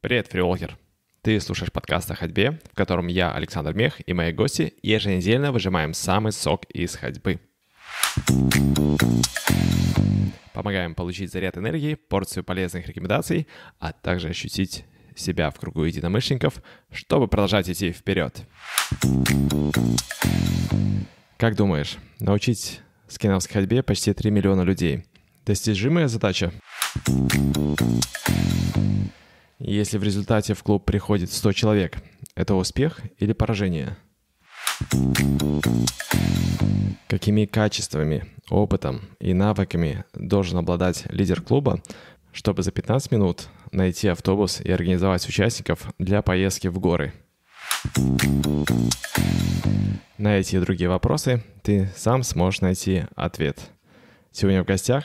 Привет, фрилокер! Ты слушаешь подкаст о ходьбе, в котором я, Александр Мех, и мои гости еженедельно выжимаем самый сок из ходьбы. Помогаем получить заряд энергии, порцию полезных рекомендаций, а также ощутить себя в кругу единомышленников, чтобы продолжать идти вперед. Как думаешь, научить скиновской ходьбе почти 3 миллиона людей – достижимая задача? Если в результате в клуб приходит 100 человек, это успех или поражение? Какими качествами, опытом и навыками должен обладать лидер клуба, чтобы за 15 минут найти автобус и организовать участников для поездки в горы? На эти и другие вопросы ты сам сможешь найти ответ. Сегодня в гостях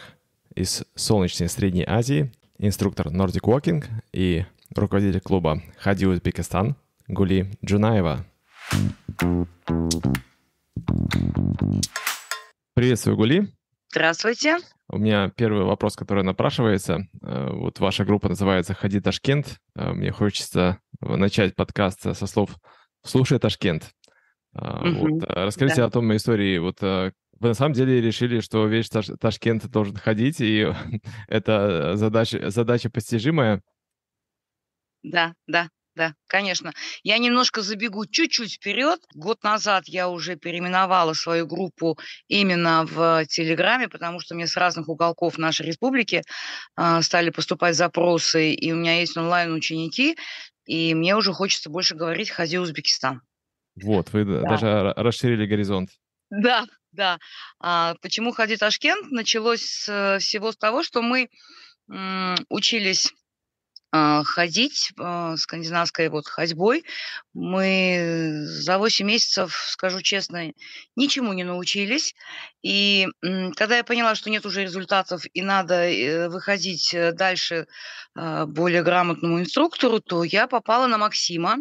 из солнечной Средней Азии инструктор Nordic Walking и руководитель клуба Хади Узбекистан Гули Джунаева. Приветствую, Гули. Здравствуйте. У меня первый вопрос, который напрашивается. Э, вот ваша группа называется «Ходи Ташкент». Э, мне хочется начать подкаст со слов «Слушай, Ташкент». Угу. Вот. Расскажите да. о том истории. Вот вы на самом деле решили, что весь Таш Ташкент должен ходить, и это задача, задача постижимая? Да, да, да, конечно. Я немножко забегу чуть-чуть вперед. Год назад я уже переименовала свою группу именно в Телеграме, потому что мне с разных уголков нашей республики э, стали поступать запросы, и у меня есть онлайн-ученики, и мне уже хочется больше говорить «Ходи Узбекистан». Вот, вы да. даже расширили горизонт. Да, да. А, почему «Ходи Ташкент»? Началось с, всего с того, что мы учились а, ходить а, скандинавской вот ходьбой. Мы за 8 месяцев, скажу честно, ничему не научились. И когда я поняла, что нет уже результатов и надо э, выходить э, дальше а, более грамотному инструктору, то я попала на Максима.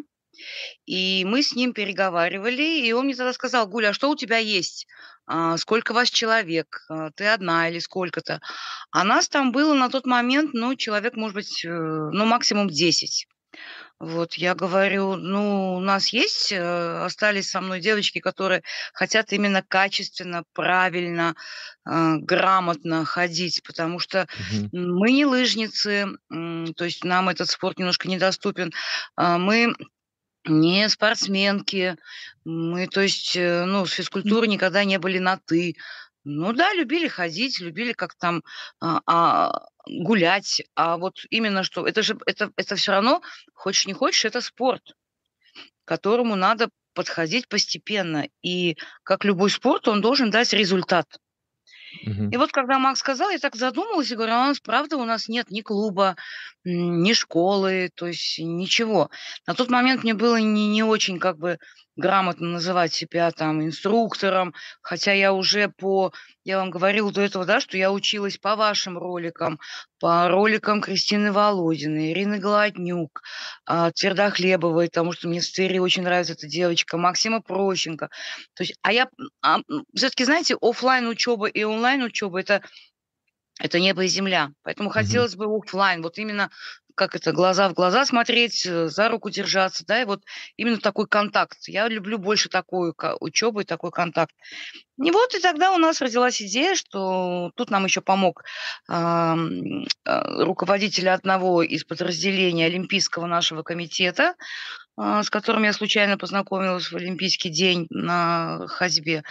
И мы с ним переговаривали, и он мне тогда сказал, Гуля, а что у тебя есть? А, сколько вас человек? А, ты одна или сколько-то? А нас там было на тот момент, ну, человек, может быть, э, ну, максимум 10. Вот, я говорю, ну, у нас есть, э, остались со мной девочки, которые хотят именно качественно, правильно, э, грамотно ходить, потому что Мгм. мы не лыжницы, м, то есть нам этот спорт немножко недоступен. А, Мы не спортсменки. Мы, то есть, э, ну, с физкультурой никогда не были на «ты». Ну да, любили ходить, любили как там а, а, гулять. А вот именно что, это же, это, это все равно, хочешь не хочешь, это спорт, к которому надо подходить постепенно. И как любой спорт, он должен дать результат. Мгм. И вот когда Макс сказал, я так задумалась и говорю, а у нас правда, у нас нет ни клуба, ни школы, то есть ничего. На тот момент мне было не, не очень как бы грамотно называть себя там инструктором, хотя я уже по, я вам говорила до этого, да, что я училась по вашим роликам, по роликам Кристины Володиной, Ирины Голоднюк, а, Твердохлебовой, потому что мне в Твери очень нравится эта девочка, Максима Прощенко. То есть, а я а, все-таки, знаете, офлайн учеба и онлайн учеба это это небо и земля. Поэтому Мгм. хотелось бы оффлайн, вот именно как это, глаза в глаза смотреть, э, за руку держаться, да, и вот именно такой контакт. Я люблю больше такую учебу и такой контакт. И вот и тогда у нас родилась идея, что тут нам еще помог а, руководитель одного из подразделений Олимпийского нашего комитета, с которым я случайно познакомилась в Олимпийский день на ходьбе.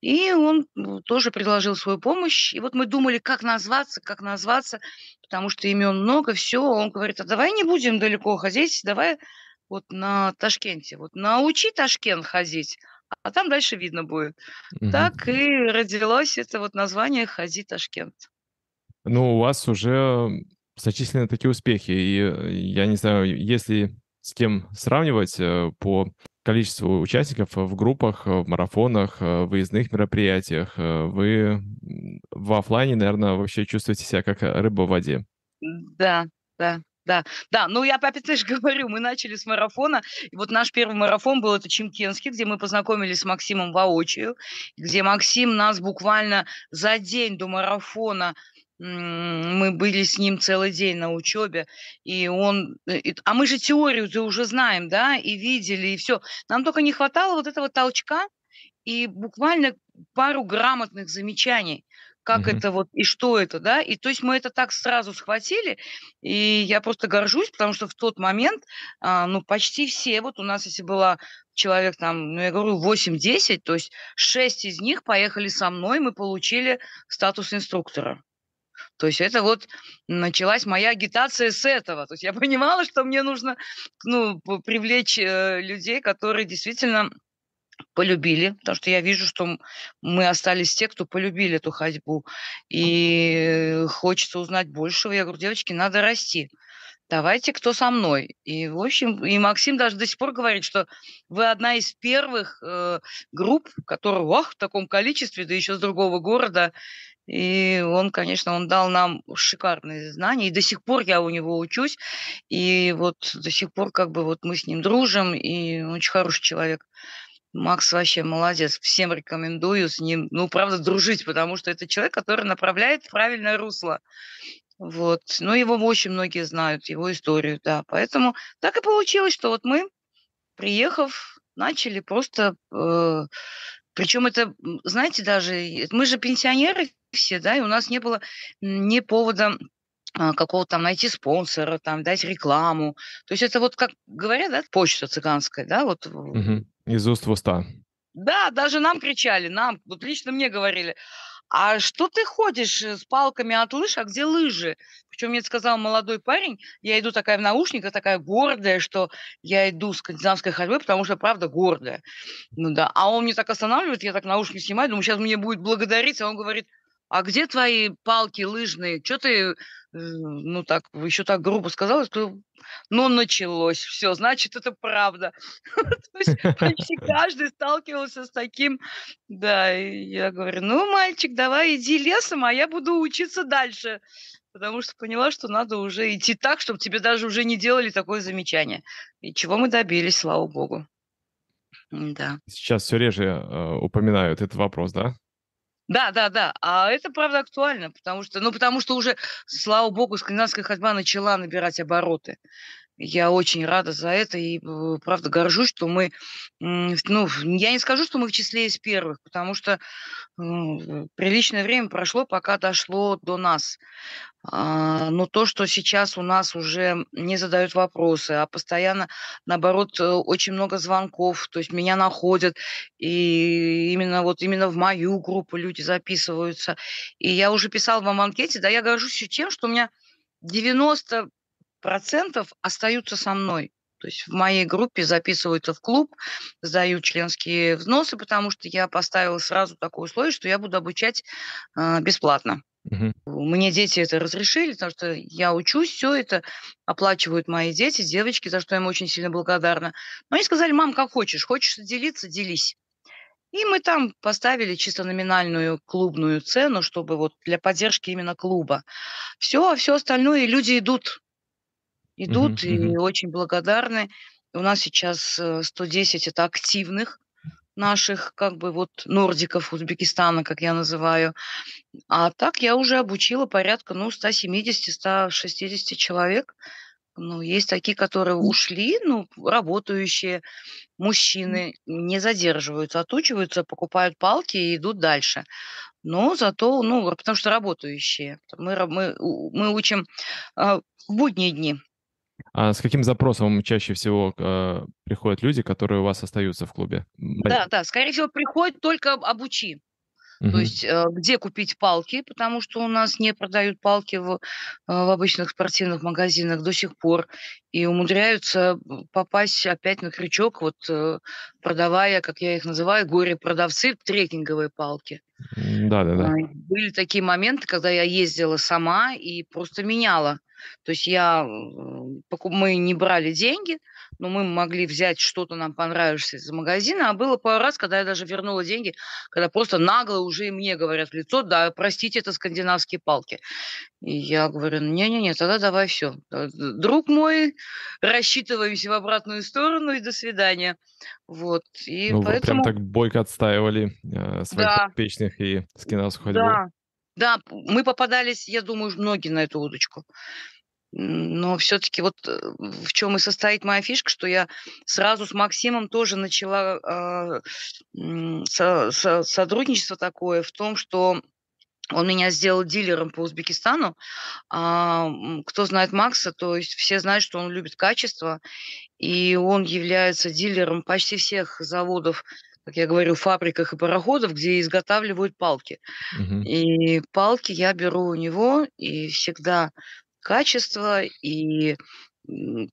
И он м, тоже предложил свою помощь. И вот мы думали, как назваться, как назваться, потому что имен много, все. Он говорит, а давай не будем далеко ходить, давай вот на Ташкенте. Вот научи Ташкент ходить, а там дальше видно будет. Мгм. Так и родилось это вот название «Ходи Ташкент». Ну, у вас уже значительные такие успехи. И э, я не знаю, если с кем сравнивать э, по количеству участников в группах, э, в марафонах, э, выездных мероприятиях, э, вы в оффлайне, наверное, вообще чувствуете себя как рыба в воде. Да, да, да, да. Ну, я опять же говорю, мы начали с марафона. И вот наш первый марафон был это Чемкенский, где мы познакомились с Максимом воочию, где Максим нас буквально за день до марафона мы были с ним целый день на учебе, и он... Э, а мы же теорию-то уже знаем, да, и видели, и все. Нам только не хватало вот этого толчка и буквально пару грамотных замечаний как mm-hmm. это вот и что это, да, и то есть мы это так сразу схватили, и я просто горжусь, потому что в тот момент, а, ну, почти все, вот у нас, если было человек там, ну, я говорю, 8-10, то есть 6 из них поехали со мной, мы получили статус инструктора. То есть это вот началась моя агитация с этого. То есть я понимала, что мне нужно ну, привлечь э, людей, которые действительно полюбили, потому что я вижу, что мы остались те, кто полюбили эту ходьбу. И хочется узнать большего. Я говорю, девочки, надо расти. Давайте, кто со мной. И, в общем, и Максим даже до сих пор говорит, что вы одна из первых э, групп, которые, ох, в таком количестве, да еще с другого города. И он, конечно, он дал нам шикарные знания. И до сих пор я у него учусь. И вот до сих пор как бы вот мы с ним дружим. И очень хороший человек. Макс вообще молодец. Всем рекомендую с ним, ну, правда, дружить, потому что это человек, который направляет в правильное русло. Вот. Ну, его очень многие знают, его историю, да. Поэтому так и получилось, что вот мы, приехав, начали просто... Э, причем это, знаете, даже... Мы же пенсионеры все, да, и у нас не было ни повода а, какого-то там найти спонсора, там дать рекламу. То есть это вот, как говорят, да, почта цыганская, да, вот. Угу. Из уст в уста. Да, даже нам кричали, нам, вот лично мне говорили, а что ты ходишь э, с палками от лыж, а где лыжи? Причем мне сказал молодой парень, я иду такая в наушниках, такая гордая, что я иду скандинавской ходьбой, потому что, правда, гордая. Ну да, а он мне так останавливает, я так наушники снимаю, думаю, сейчас мне будет благодарить, а он говорит, а где твои палки лыжные? Что ты ну так, еще так грубо сказала, что ну, началось, все, значит, это правда. То есть почти каждый сталкивался с таким, да, и я говорю, ну, мальчик, давай иди лесом, а я буду учиться дальше. Потому что поняла, что надо уже идти так, чтобы тебе даже уже не делали такое замечание. И чего мы добились, слава богу. Да. Сейчас все реже э, упоминают этот вопрос, да? Да, да, да. А это правда актуально, потому что, ну, потому что уже, слава богу, скандинавская ходьба начала набирать обороты. Я очень рада за это и, э, правда, горжусь, что мы, ну, я не скажу, что мы в числе из первых, потому что ну, приличное время прошло, пока дошло до нас. А, но то, что сейчас у нас уже не задают вопросы, а постоянно, наоборот, э, очень много звонков, то есть меня находят, и именно вот именно в мою группу люди записываются. И я уже писала вам анкете, да, я горжусь тем, что у меня 90 процентов остаются со мной. То есть в моей группе записываются в клуб, сдают членские взносы, потому что я поставила сразу такое условие, что я буду обучать э, бесплатно. Угу. Мне дети это разрешили, потому что я учусь, все это оплачивают мои дети, девочки, за что я им очень сильно благодарна. Но они сказали, мам, как хочешь, хочешь делиться, делись. И мы там поставили чисто номинальную клубную цену, чтобы вот для поддержки именно клуба. Все, а все остальное люди идут идут uh-huh, и очень благодарны. У нас сейчас 110 э, это активных наших, как бы вот нордиков Узбекистана, как я называю. А так я уже обучила порядка, ну, 170-160 человек. Ну, есть такие, которые ушли, ну, работающие мужчины не задерживаются, отучиваются, покупают палки и идут дальше. Но зато, ну, потому что работающие. Мы, мы, мы учим э, в будние дни. А с каким запросом чаще всего э, приходят люди, которые у вас остаются в клубе? Да, да, скорее всего, приходят только обучи. То есть э, где купить палки, потому что у нас не продают палки в, э, в обычных спортивных магазинах до сих пор. И умудряются попасть опять на крючок, вот э, продавая, как я их называю, горе-продавцы, трекинговые палки. Да, да, да. Были такие моменты, когда я ездила сама и просто меняла то есть я, мы не брали деньги, но мы могли взять что-то нам понравившееся из магазина, а было пару раз, когда я даже вернула деньги, когда просто нагло уже и мне говорят в лицо, да, простите, это скандинавские палки. И я говорю, не-не-не, тогда давай все. Друг мой, рассчитываемся в обратную сторону и до свидания. Вот. И ну, поэтому... вы прям так бойко отстаивали э, своих да. подопечных и скандинавскую ходьбу. Да, Да, мы попадались, я думаю, многие на эту удочку. Но все-таки вот э, в чем и состоит моя фишка, что я сразу с Максимом тоже начала э, со, со, сотрудничество такое в том, что он меня сделал дилером по Узбекистану. А, кто знает Макса, то есть все знают, что он любит качество, и он является дилером почти всех заводов, как я говорю, фабриках и пароходов, где изготавливают палки. Угу. И палки я беру у него, и всегда качество и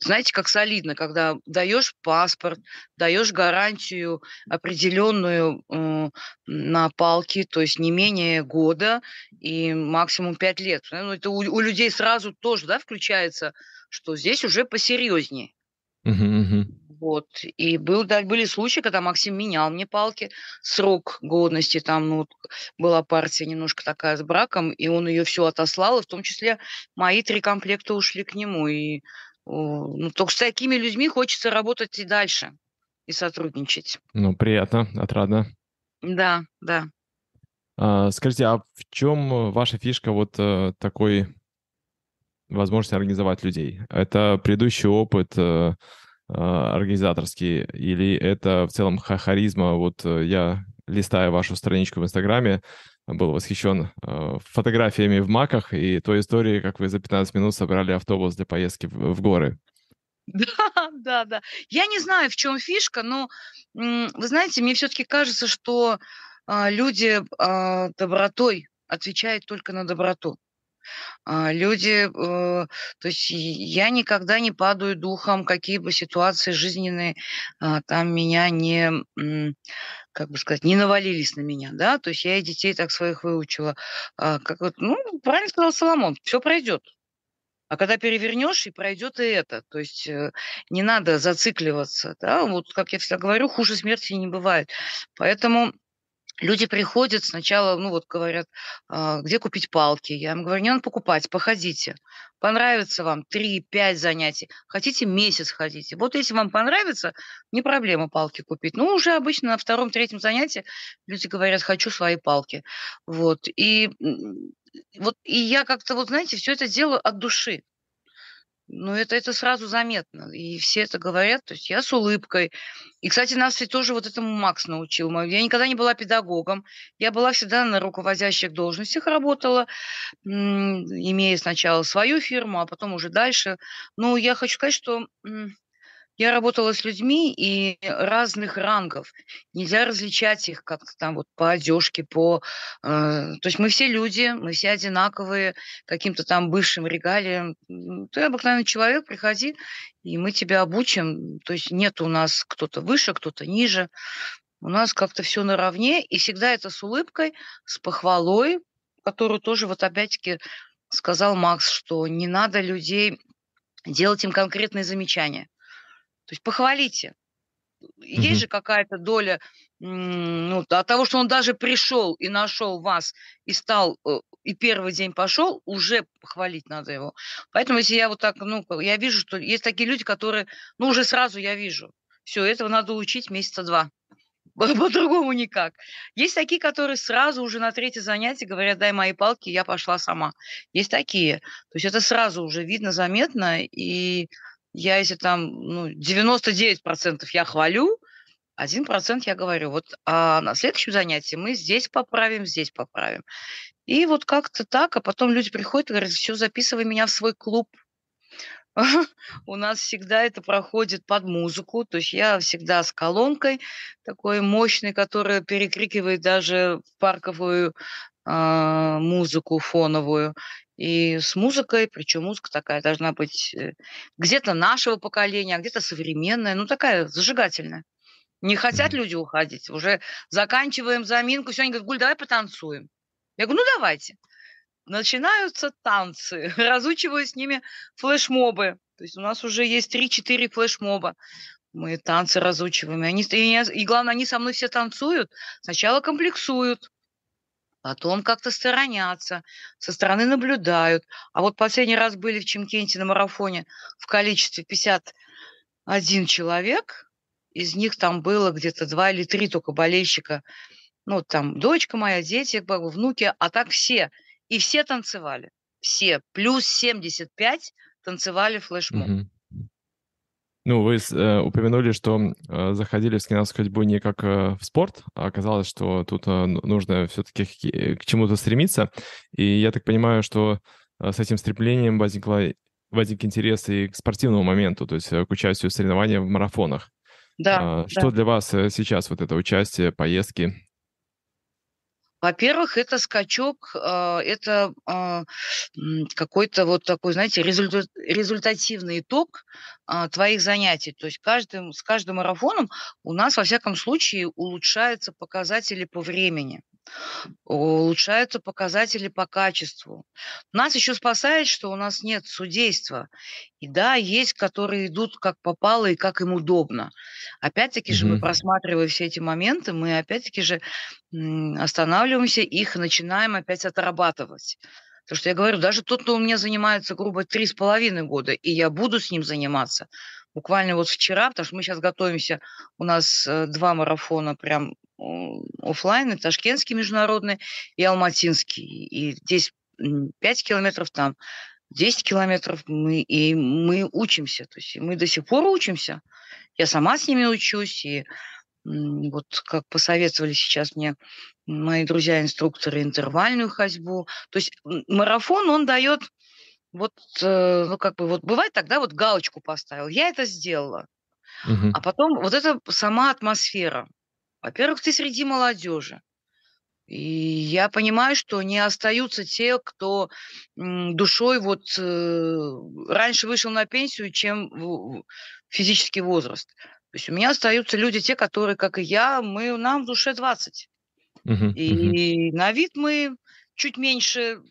знаете, как солидно, когда даешь паспорт, даешь гарантию определенную э, на палки, то есть не менее года и максимум пять лет. Ну, это у, у людей сразу тоже, да, включается, что здесь уже посерьезнее. Uh-huh, uh-huh. Вот. И был, да, были случаи, когда Максим менял мне палки, срок годности, там ну, была партия немножко такая с браком, и он ее все отослал, и в том числе мои три комплекта ушли к нему. И ну, только с такими людьми хочется работать и дальше, и сотрудничать. Ну, приятно, отрадно. Да, да. А, скажите, а в чем ваша фишка вот э, такой возможности организовать людей? Это предыдущий опыт э, организаторский, или это в целом харизма? Вот э, я, листая вашу страничку в Инстаграме, был восхищен э, фотографиями в маках и той историей, как вы за 15 минут собрали автобус для поездки в, горы. Да, да, да. Я не знаю, в чем фишка, но вы знаете, мне все-таки кажется, что а, люди а, добротой отвечают только на доброту. А, люди, э, то есть я никогда не падаю духом, какие бы ситуации жизненные а, там меня не, как бы сказать, не навалились на меня, да, то есть я и детей так своих выучила. А, как вот, ну, правильно сказал Соломон, все пройдет. А когда перевернешь, и пройдет и это. То есть э, не надо зацикливаться. Да? Вот, как я всегда говорю, хуже смерти не бывает. Поэтому Люди приходят сначала, ну вот говорят, а, где купить палки. Я им говорю, не надо покупать, походите. Понравится вам 3-5 занятий. Хотите месяц ходите. Вот если вам понравится, не проблема палки купить. Ну, уже обычно на втором-третьем занятии люди говорят, хочу свои палки. Вот. И, вот, и я как-то, вот знаете, все это делаю от души. Ну, это, это сразу заметно. И все это говорят. То есть я с улыбкой. И, кстати, нас ведь тоже вот этому Макс научил. Я никогда не была педагогом. Я была всегда на руководящих должностях, работала, имея сначала свою фирму, а потом уже дальше. Но я хочу сказать, что я работала с людьми и разных рангов. Нельзя различать их как-то там вот по одежке, по... Э, то есть мы все люди, мы все одинаковые, каким-то там бывшим регалиям. Ты обыкновенный человек, приходи, и мы тебя обучим. То есть нет у нас кто-то выше, кто-то ниже. У нас как-то все наравне, и всегда это с улыбкой, с похвалой, которую тоже вот опять-таки сказал Макс, что не надо людей делать им конкретные замечания. То есть похвалите. Есть угу. же какая-то доля ну, от того, что он даже пришел и нашел вас и стал э, и первый день пошел, уже похвалить надо его. Поэтому если я вот так, ну, я вижу, что есть такие люди, которые, ну, уже сразу я вижу, все, этого надо учить месяца два. По-другому никак. Есть такие, которые сразу уже на третье занятие говорят, дай мои палки, я пошла сама. Есть такие. То есть это сразу уже видно, заметно, и я если там ну, 99% я хвалю, 1% я говорю, вот а на следующем занятии мы здесь поправим, здесь поправим. И вот как-то так, а потом люди приходят и говорят, все, записывай меня в свой клуб. У нас всегда это проходит под музыку, то есть я всегда с колонкой такой мощной, которая перекрикивает даже парковую э, музыку фоновую и с музыкой, причем музыка такая должна быть э, где-то нашего поколения, а где-то современная, ну такая зажигательная. Не хотят люди уходить, уже заканчиваем заминку, сегодня говорят, Гуль, давай потанцуем. Я говорю, ну давайте. Начинаются танцы, разучиваю с ними флешмобы. То есть у нас уже есть 3-4 флешмоба. Мы танцы разучиваем. И, они, и, и главное, они со мной все танцуют. Сначала комплексуют, потом как-то сторонятся, со стороны наблюдают. А вот последний раз были в Чемкенте на марафоне в количестве 51 человек, из них там было где-то два или три только болельщика. Ну, там дочка моя, дети, внуки, а так все. и все танцевали. Все. Плюс 75 танцевали флешмоб. Мгм. Ну, вы э, упомянули, что э, заходили в скандинавскую ходьбу не как э, в спорт, а оказалось, что тут э, ну- нужно все-таки к, к чему-то стремиться. И я так понимаю, что э, с этим стремлением возникла, возник интерес и к спортивному моменту, то есть э, к участию в соревнованиях в марафонах. Да, А, да. Что для вас э, сейчас вот это участие, поездки? Во-первых, это скачок, а, это а, какой-то вот такой, знаете, результа- результативный итог а, твоих занятий. То есть каждым, с каждым марафоном у нас, во всяком случае, улучшаются показатели по времени, улучшаются показатели по качеству. Нас еще спасает, что у нас нет судейства. И да, есть, которые идут как попало и как им удобно. Опять-таки же мы, просматривая все эти моменты, мы опять-таки же останавливаемся, их начинаем опять отрабатывать. Потому что я говорю, даже тот, кто у меня занимается, грубо, три с половиной года, и я буду с ним заниматься. Буквально вот вчера, потому что мы сейчас готовимся, у нас э, два марафона прям офлайн, и Ташкентский международный, и Алматинский. И здесь 5 километров, там 10 километров, мы, и мы учимся. То есть мы до сих пор учимся. Я сама с ними учусь, и вот как посоветовали сейчас мне мои друзья-инструкторы интервальную ходьбу. То есть марафон, он дает вот, э, ну как бы, вот бывает тогда вот галочку поставил, я это сделала. Мгм. А потом вот эта сама атмосфера. Во-первых, ты среди молодежи. И я понимаю, что не остаются те, кто душой вот э, раньше вышел на пенсию, чем физический возраст. То есть у меня остаются люди, те, которые, как и я, мы, нам в душе 20. Мгм. Мгм. И на вид мы чуть меньше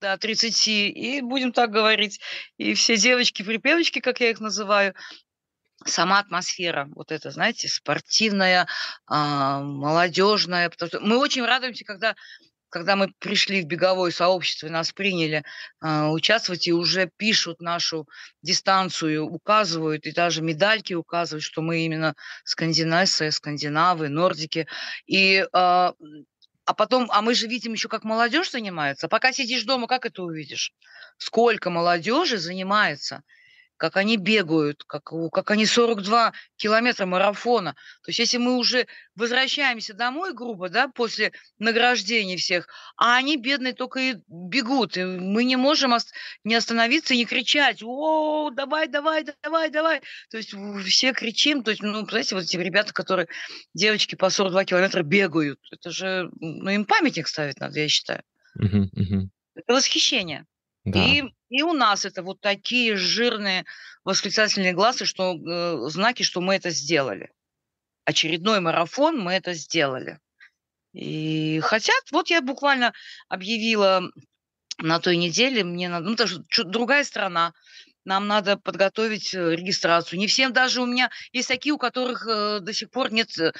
да, 30, и будем так говорить. И все девочки-припевочки, как я их называю, сама атмосфера, вот это, знаете, спортивная, а, молодежная. Потому что мы очень радуемся, когда, когда мы пришли в беговое сообщество, нас приняли а, участвовать, и уже пишут нашу дистанцию, указывают, и даже медальки указывают, что мы именно скандинавцы, скандинавы, нордики. И а, а потом, а мы же видим еще, как молодежь занимается. Пока сидишь дома, как это увидишь? Сколько молодежи занимается? Как они бегают, как, как они 42 километра марафона. То есть если мы уже возвращаемся домой, грубо, да, после награждений всех, а они, бедные, только и бегут, и мы не можем ос- не остановиться и не кричать, о, давай, давай, давай, давай. То есть все кричим, то есть, ну, знаете, вот эти ребята, которые, девочки по 42 километра бегают, это же, ну, им памятник ставить надо, я считаю. Это восхищение. Да. И, и у нас это вот такие жирные восклицательные глазы, что э, знаки, что мы это сделали. Очередной марафон мы это сделали. И хотят, вот я буквально объявила на той неделе, мне надо, ну, чё- другая страна, нам надо подготовить э, регистрацию. Не всем даже у меня есть такие, у которых э, до сих пор нет э,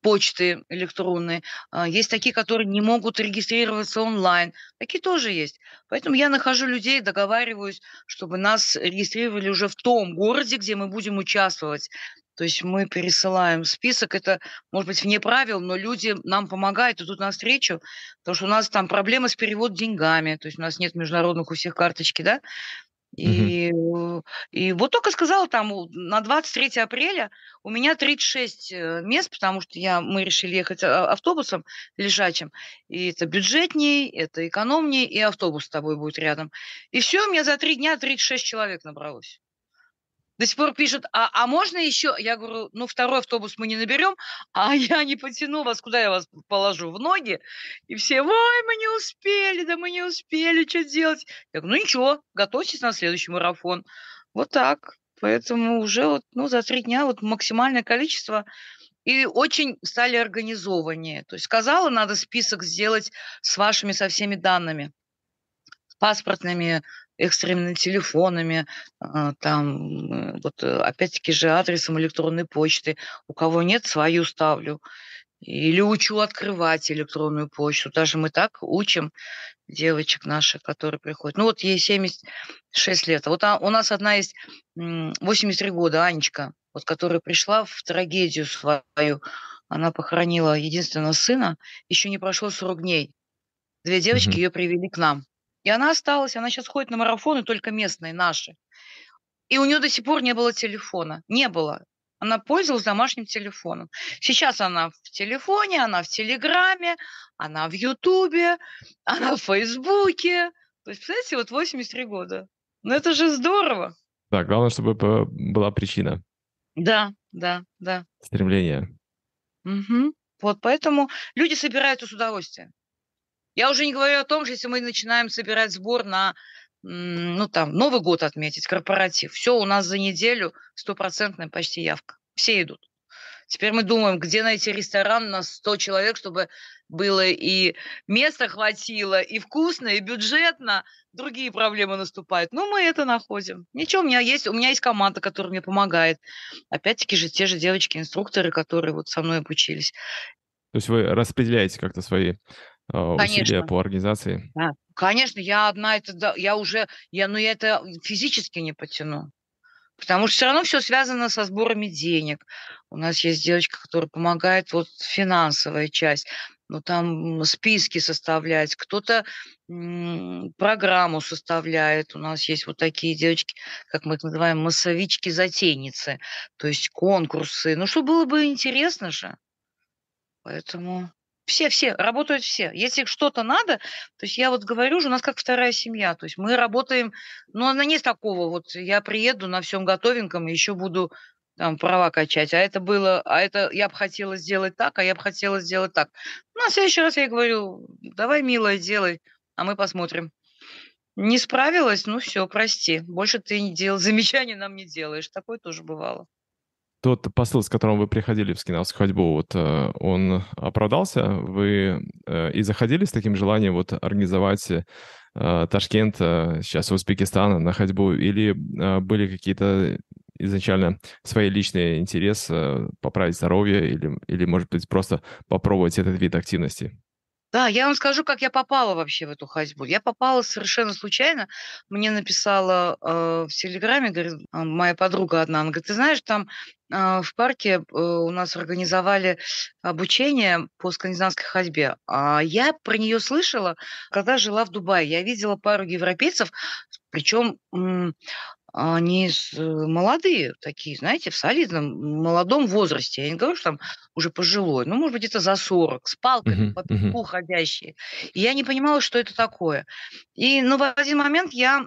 почты электронной. А, Есть такие, которые не могут регистрироваться онлайн. Такие тоже есть. Поэтому я нахожу людей, договариваюсь, чтобы нас регистрировали уже в том городе, где мы будем участвовать. То есть мы пересылаем список. Это, может быть, вне правил, но люди нам помогают, идут навстречу, потому что у нас там проблемы с переводом деньгами. То есть у нас нет международных у всех карточки, да? И, э, и вот только сказала там на 23 апреля у меня 36 э, мест, потому что я, мы решили ехать а- автобусом лежачим. И это бюджетней, это экономней, и автобус с тобой будет рядом. И все, у меня за три дня 36 человек набралось. До сих пор пишут, а, а можно еще? Я говорю, ну второй автобус мы не наберем, а я не потяну вас, куда я вас положу? В ноги? И все, ой, мы не успели, да мы не успели, что делать? Я говорю, ну ничего, готовьтесь на следующий марафон. Вот так. Поэтому уже вот, ну, за три дня вот максимальное количество. И очень стали организованнее. То есть сказала, надо список сделать с вашими со всеми данными. Паспортными, экстренными телефонами, а, там, э, вот э, опять-таки же адресом электронной почты. У кого нет, свою ставлю. Или учу открывать электронную почту. Даже мы так учим девочек наших, которые приходят. Ну вот ей 76 лет. А вот а- у нас одна есть м, 83 года, Анечка, вот которая пришла в трагедию свою. Она похоронила единственного сына, еще не прошло 40 дней. Две девочки ее привели к нам. И она осталась, она сейчас ходит на марафоны, только местные, наши. И у нее до сих пор не было телефона. Не было. Она пользовалась домашним телефоном. Сейчас она в телефоне, она в Телеграме, она в Ютубе, она в Фейсбуке. То есть, представляете, вот 83 года. Ну это же здорово. Да, главное, чтобы была причина. Да, да, да. Стремление. Угу. Вот поэтому люди собираются с удовольствием. Я уже не говорю о том, что если мы начинаем собирать сбор на, ну там, Новый год отметить, корпоратив, все, у нас за неделю стопроцентная почти явка. Все идут. Теперь мы думаем, где найти ресторан на 100 человек, чтобы было и места хватило, и вкусно, и бюджетно. Другие проблемы наступают. Но мы это находим. Ничего, у меня есть, у меня есть команда, которая мне помогает. Опять-таки же те же девочки-инструкторы, которые вот со мной обучились. То есть вы распределяете как-то свои э, усилия по организации? Да, конечно, я одна это, я уже, я, ну я это физически не потяну. Потому что все равно все связано со сборами денег. У нас есть девочка, которая помогает, вот финансовая часть. Ну, там списки составлять, кто-то программу составляет. У нас есть вот такие девочки, как мы их называем, массовички-затейницы. То есть конкурсы. Ну, что было бы интересно же. Поэтому все-все, работают все. Если что-то надо, то есть я вот говорю же, у нас как вторая семья. То есть мы работаем, ну, она нет такого, вот я приеду на всем готовеньком и еще буду там права качать, а это было, а это я бы хотела сделать так, а я бы хотела сделать так. Ну, а в следующий раз я говорю, давай, милая, делай, а мы посмотрим. Не справилась, ну все, прости, больше ты не делал, замечаний нам не делаешь. Такое тоже бывало тот посыл, с которым вы приходили в скинавскую ходьбу, вот э, он оправдался? Вы э, и заходили с таким желанием вот организовать э, Ташкент, сейчас Узбекистан на ходьбу, или были какие-то изначально свои личные интересы, поправить здоровье или, или, может быть, просто попробовать этот вид активности? Да, я вам скажу, как я попала вообще в эту ходьбу. Я попала совершенно случайно. Мне написала э, в Телеграме, говорит, моя подруга одна, она говорит, ты знаешь, там э, в парке э, у нас организовали обучение по скандинавской ходьбе. А я про нее слышала, когда жила в Дубае. Я видела пару европейцев, причем они э, молодые такие, знаете, в солидном молодом возрасте. Я не говорю, что там уже пожилой, ну, может быть, это за 40, с палками uh-huh, по песку uh-huh. ходящие. И я не понимала, что это такое. И, ну, в один момент я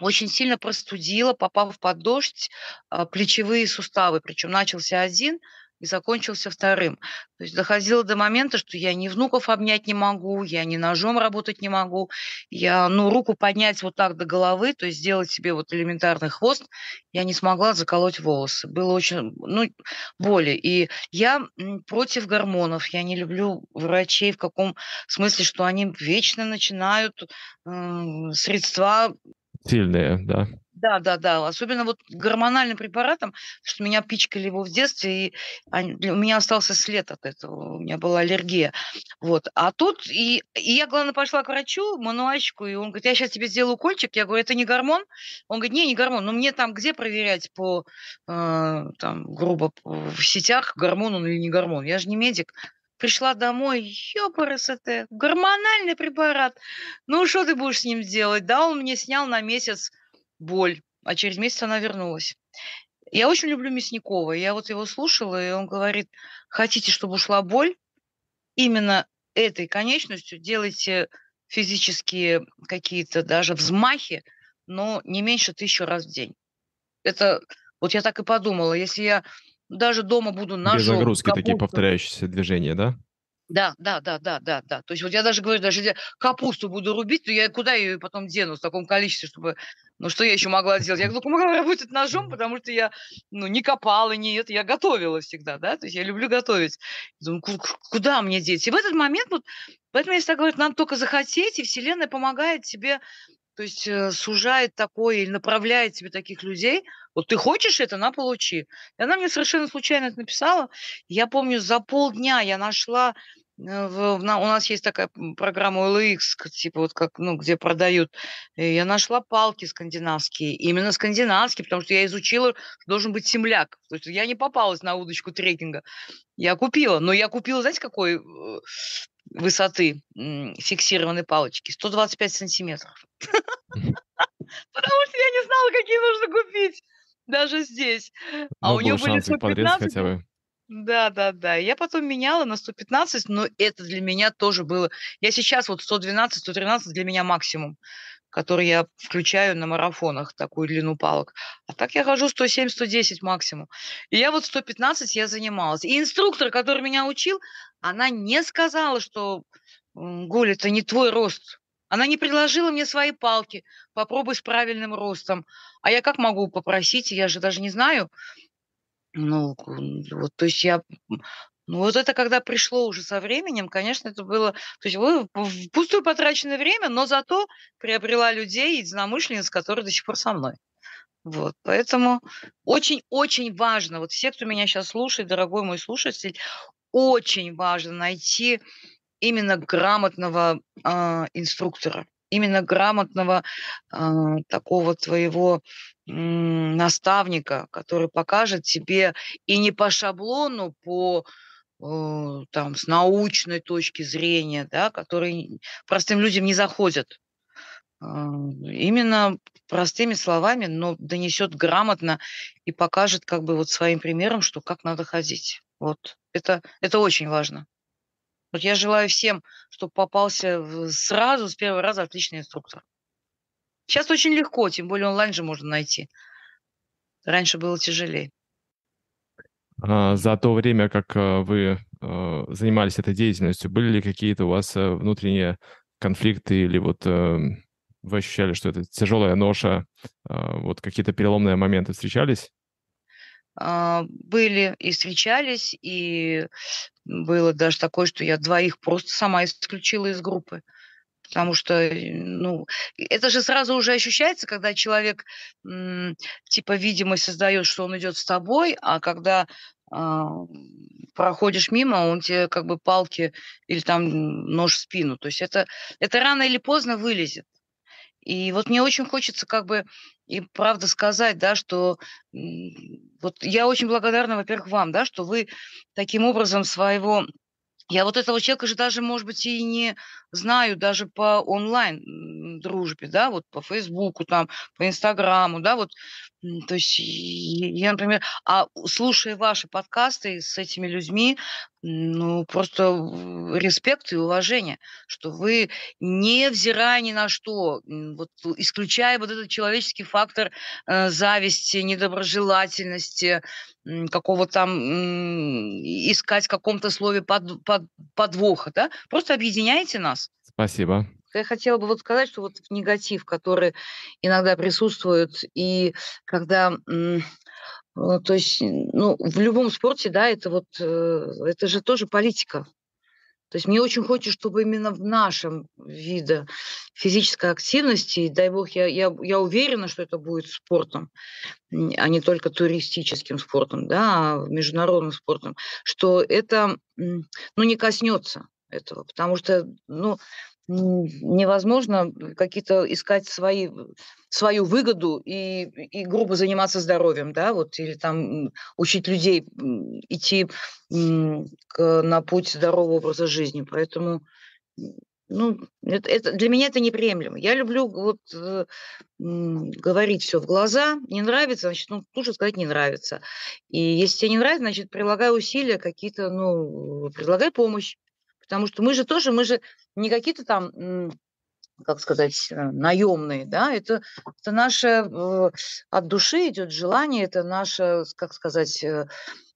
очень сильно простудила, попав под дождь, а, плечевые суставы. Причем начался один, и закончился вторым. То есть доходило до момента, что я ни внуков обнять не могу, я ни ножом работать не могу, я, ну, руку поднять вот так до головы, то есть сделать себе вот элементарный хвост, я не смогла заколоть волосы. Было очень, ну, боли. И я против гормонов, я не люблю врачей в каком смысле, что они вечно начинают э, средства Сильные, да. Да, да, да. Особенно вот гормональным препаратом, что меня пичкали его в детстве, и у меня остался след от этого, у меня была аллергия. Вот. А тут, и, и я, главное, пошла к врачу, мануальщику, и он говорит, я сейчас тебе сделаю укольчик. Я говорю, это не гормон? Он говорит, не, не гормон. Ну, мне там где проверять по, э, там, грубо, в сетях, гормон он или не гормон? Я же не медик. Пришла домой, ёпарасоте, гормональный препарат. Ну, что ты будешь с ним делать? Да, он мне снял на месяц боль, а через месяц она вернулась. Я очень люблю Мясникова. Я вот его слушала, и он говорит, хотите, чтобы ушла боль? Именно этой конечностью делайте физические какие-то даже взмахи, но не меньше тысячу раз в день. Это вот я так и подумала, если я даже дома буду ножом... Без загрузки капусту, такие повторяющиеся движения, да? Да, да, да, да, да, да. То есть вот я даже говорю, даже если капусту буду рубить, то я куда ее потом дену в таком количестве, чтобы... Ну, что я еще могла сделать? Я только могла работать ножом, потому что я, ну, не копала, не это, я готовила всегда, да, то есть я люблю готовить. Думаю, куда мне деть? И в этот момент вот, поэтому я всегда говорю, надо только захотеть, и Вселенная помогает тебе то есть э, сужает такое или направляет тебе таких людей. Вот ты хочешь это, на, получи. И она мне совершенно случайно это написала. Я помню, за полдня я нашла Э, в у нас есть такая, программа OLX, типа вот как, ну, где продают. И я нашла палки скандинавские, именно скандинавские, потому что я изучила, должен быть земляк. То есть я не попалась на удочку трекинга. Я купила, но я купила, знаете, какой, э, высоты, фиксированной палочки? 125 сантиметров. Потому что я не знала, какие нужно купить даже здесь. А у нее был были шанс их подрезать 115 хотя бы. Да-да-да. Я потом меняла на 115, но это для меня тоже было Я сейчас вот 112, 113 для меня максимум, который я включаю на марафонах, такую длину палок. А так я хожу 107-110 максимум. И я вот 115 я занималась. И инструктор, который меня учил, она не сказала, что, м, Гуль, это не твой рост. Она не предложила мне свои палки: "Попробуй с правильным ростом". А я как могу попросить? Я же даже не знаю. Ну, вот, то есть я, ну, вот это когда пришло уже со временем, конечно, это было то есть вы в впустую потраченное время, но зато приобрела людей, единомышленниц, которые до сих пор со мной. Вот, поэтому очень-очень важно, вот все, кто меня сейчас слушает, дорогой мой слушатель, очень важно найти именно грамотного, а, инструктора, именно грамотного, а, такого твоего, м, наставника, который покажет тебе и не по шаблону, по, э, там, с научной точки зрения, да, который простым людям не заходит. А, именно простыми словами, но донесет грамотно и покажет как бы вот своим примером, что как надо ходить. Вот это это очень важно. Вот я желаю всем, чтоб попался сразу, с первого раза отличный инструктор. Щас очень легко, тем более онлайн же можно найти. Раньше было тяжелее. А, за то время, как, э, вы, э, занимались этой деятельностью, были ли какие-то у вас, э, внутренние конфликты или вот, эм, вы ощущали, что это тяжелая ноша? А, вот какие-то переломные моменты встречались? А, были и встречались, и было даже такое, что я двоих просто сама исключила из группы. Потому что, э, ну, это же сразу уже ощущается, когда человек, типа видимость создаёт, что он идёт с тобой, а когда, а, проходишь мимо, он те как бы палки или там нож в спину. То есть это это рано или поздно вылезет. И вот мне очень хочется как бы и правда сказать, да, что, вот я очень благодарна, во-первых, вам, да, что вы таким образом своего я вот этого человека же даже, может быть, и не знаю даже по онлайн, м, дружбе, да, вот по "Фейсбуку", там, по "Инстаграму", да, вот. То есть я, например, а, слушая ваши подкасты с этими людьми, ну, просто респект и уважение, что вы, невзирая ни на что, вот исключая вот этот человеческий фактор, э, зависти, недоброжелательности, м, какого там, м, искать в каком-то слове под под подвоха, да, просто объединяете нас. Спасибо. Я хотела бы вот сказать, что вот негатив, который иногда присутствует, и когда, э, то есть, ну, в любом спорте, да, это вот, э, это же тоже политика. То есть мне очень хочется, чтобы именно в нашем виде физической активности, дай бог, я я я уверена, что это будет спортом, а не только туристическим спортом, да, а международным спортом, что это, ну, не коснётся этого. Потому что, ну, невозможно какие-то искать свои свою выгоду и и грубо заниматься здоровьем, да, вот, или там, учить людей, идти, к на путь здорового образа жизни. Поэтому, ну, это это для меня это неприемлемо. Я люблю вот, э, говорить всё в глаза. Не нравится, значит, ну, тут сказать: "Не нравится". И если те не нравится, значит, прилагай усилия какие-то, ну, предлагай помощь. Потому что мы же тоже, мы же не какие-то там, как сказать, э, наёмные, да, это это наше, э, от души идёт желание, это наше, как сказать, э,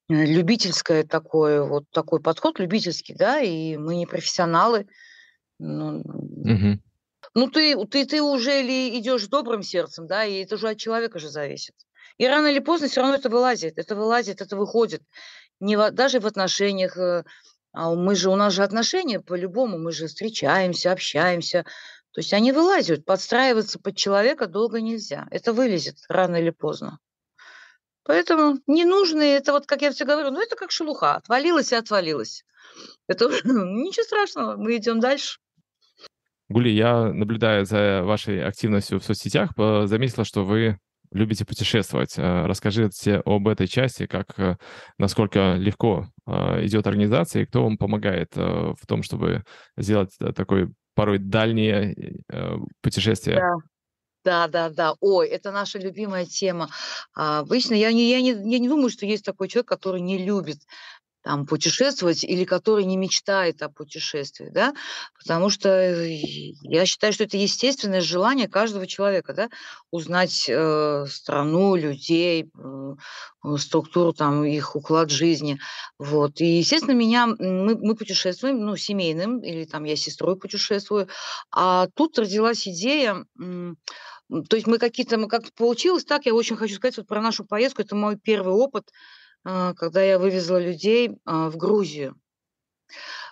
любительское такое, вот такой подход любительский, да, и мы не профессионалы. Ну, Мгм. ну, ты ты ты уже ли идёшь с добрым сердцем, да, и это уже от человека же зависит. И рано или поздно всё равно это вылазит, это вылазит, это выходит. Не даже в отношениях, а мы же у нас же отношения по-любому, мы же встречаемся, общаемся. То есть они вылазят. Подстраиваться под человека долго нельзя. Это вылезет рано или поздно. Поэтому ненужные, это вот, как я все говорю, ну это как шелуха, отвалилась и отвалилась. Это ничего страшного, мы идем дальше. Гули, я, наблюдая за вашей активностью в соцсетях, заметила, что вы любите путешествовать. Э, расскажите об этой части, как, э, насколько легко э, идет организация и кто вам помогает в том, чтобы сделать такое порой дальние путешествия. Да. Да, да, да. Ой, это наша любимая тема. А, обычно я не, я, не, я не думаю, что есть такой человек, который не любит там, путешествовать или который не мечтает о путешествии, да, потому что э, я считаю, что это естественное желание каждого человека, да, узнать э, страну, людей, э, структуру там их уклад жизни, вот. И, естественно, меня, мы, мы путешествуем, ну, семейным, или там я с сестрой путешествую, а тут родилась идея, то есть мы какие-то, мы как-то получилось так, я очень хочу сказать вот про нашу поездку, это мой первый опыт, когда я вывезла людей а, в Грузию.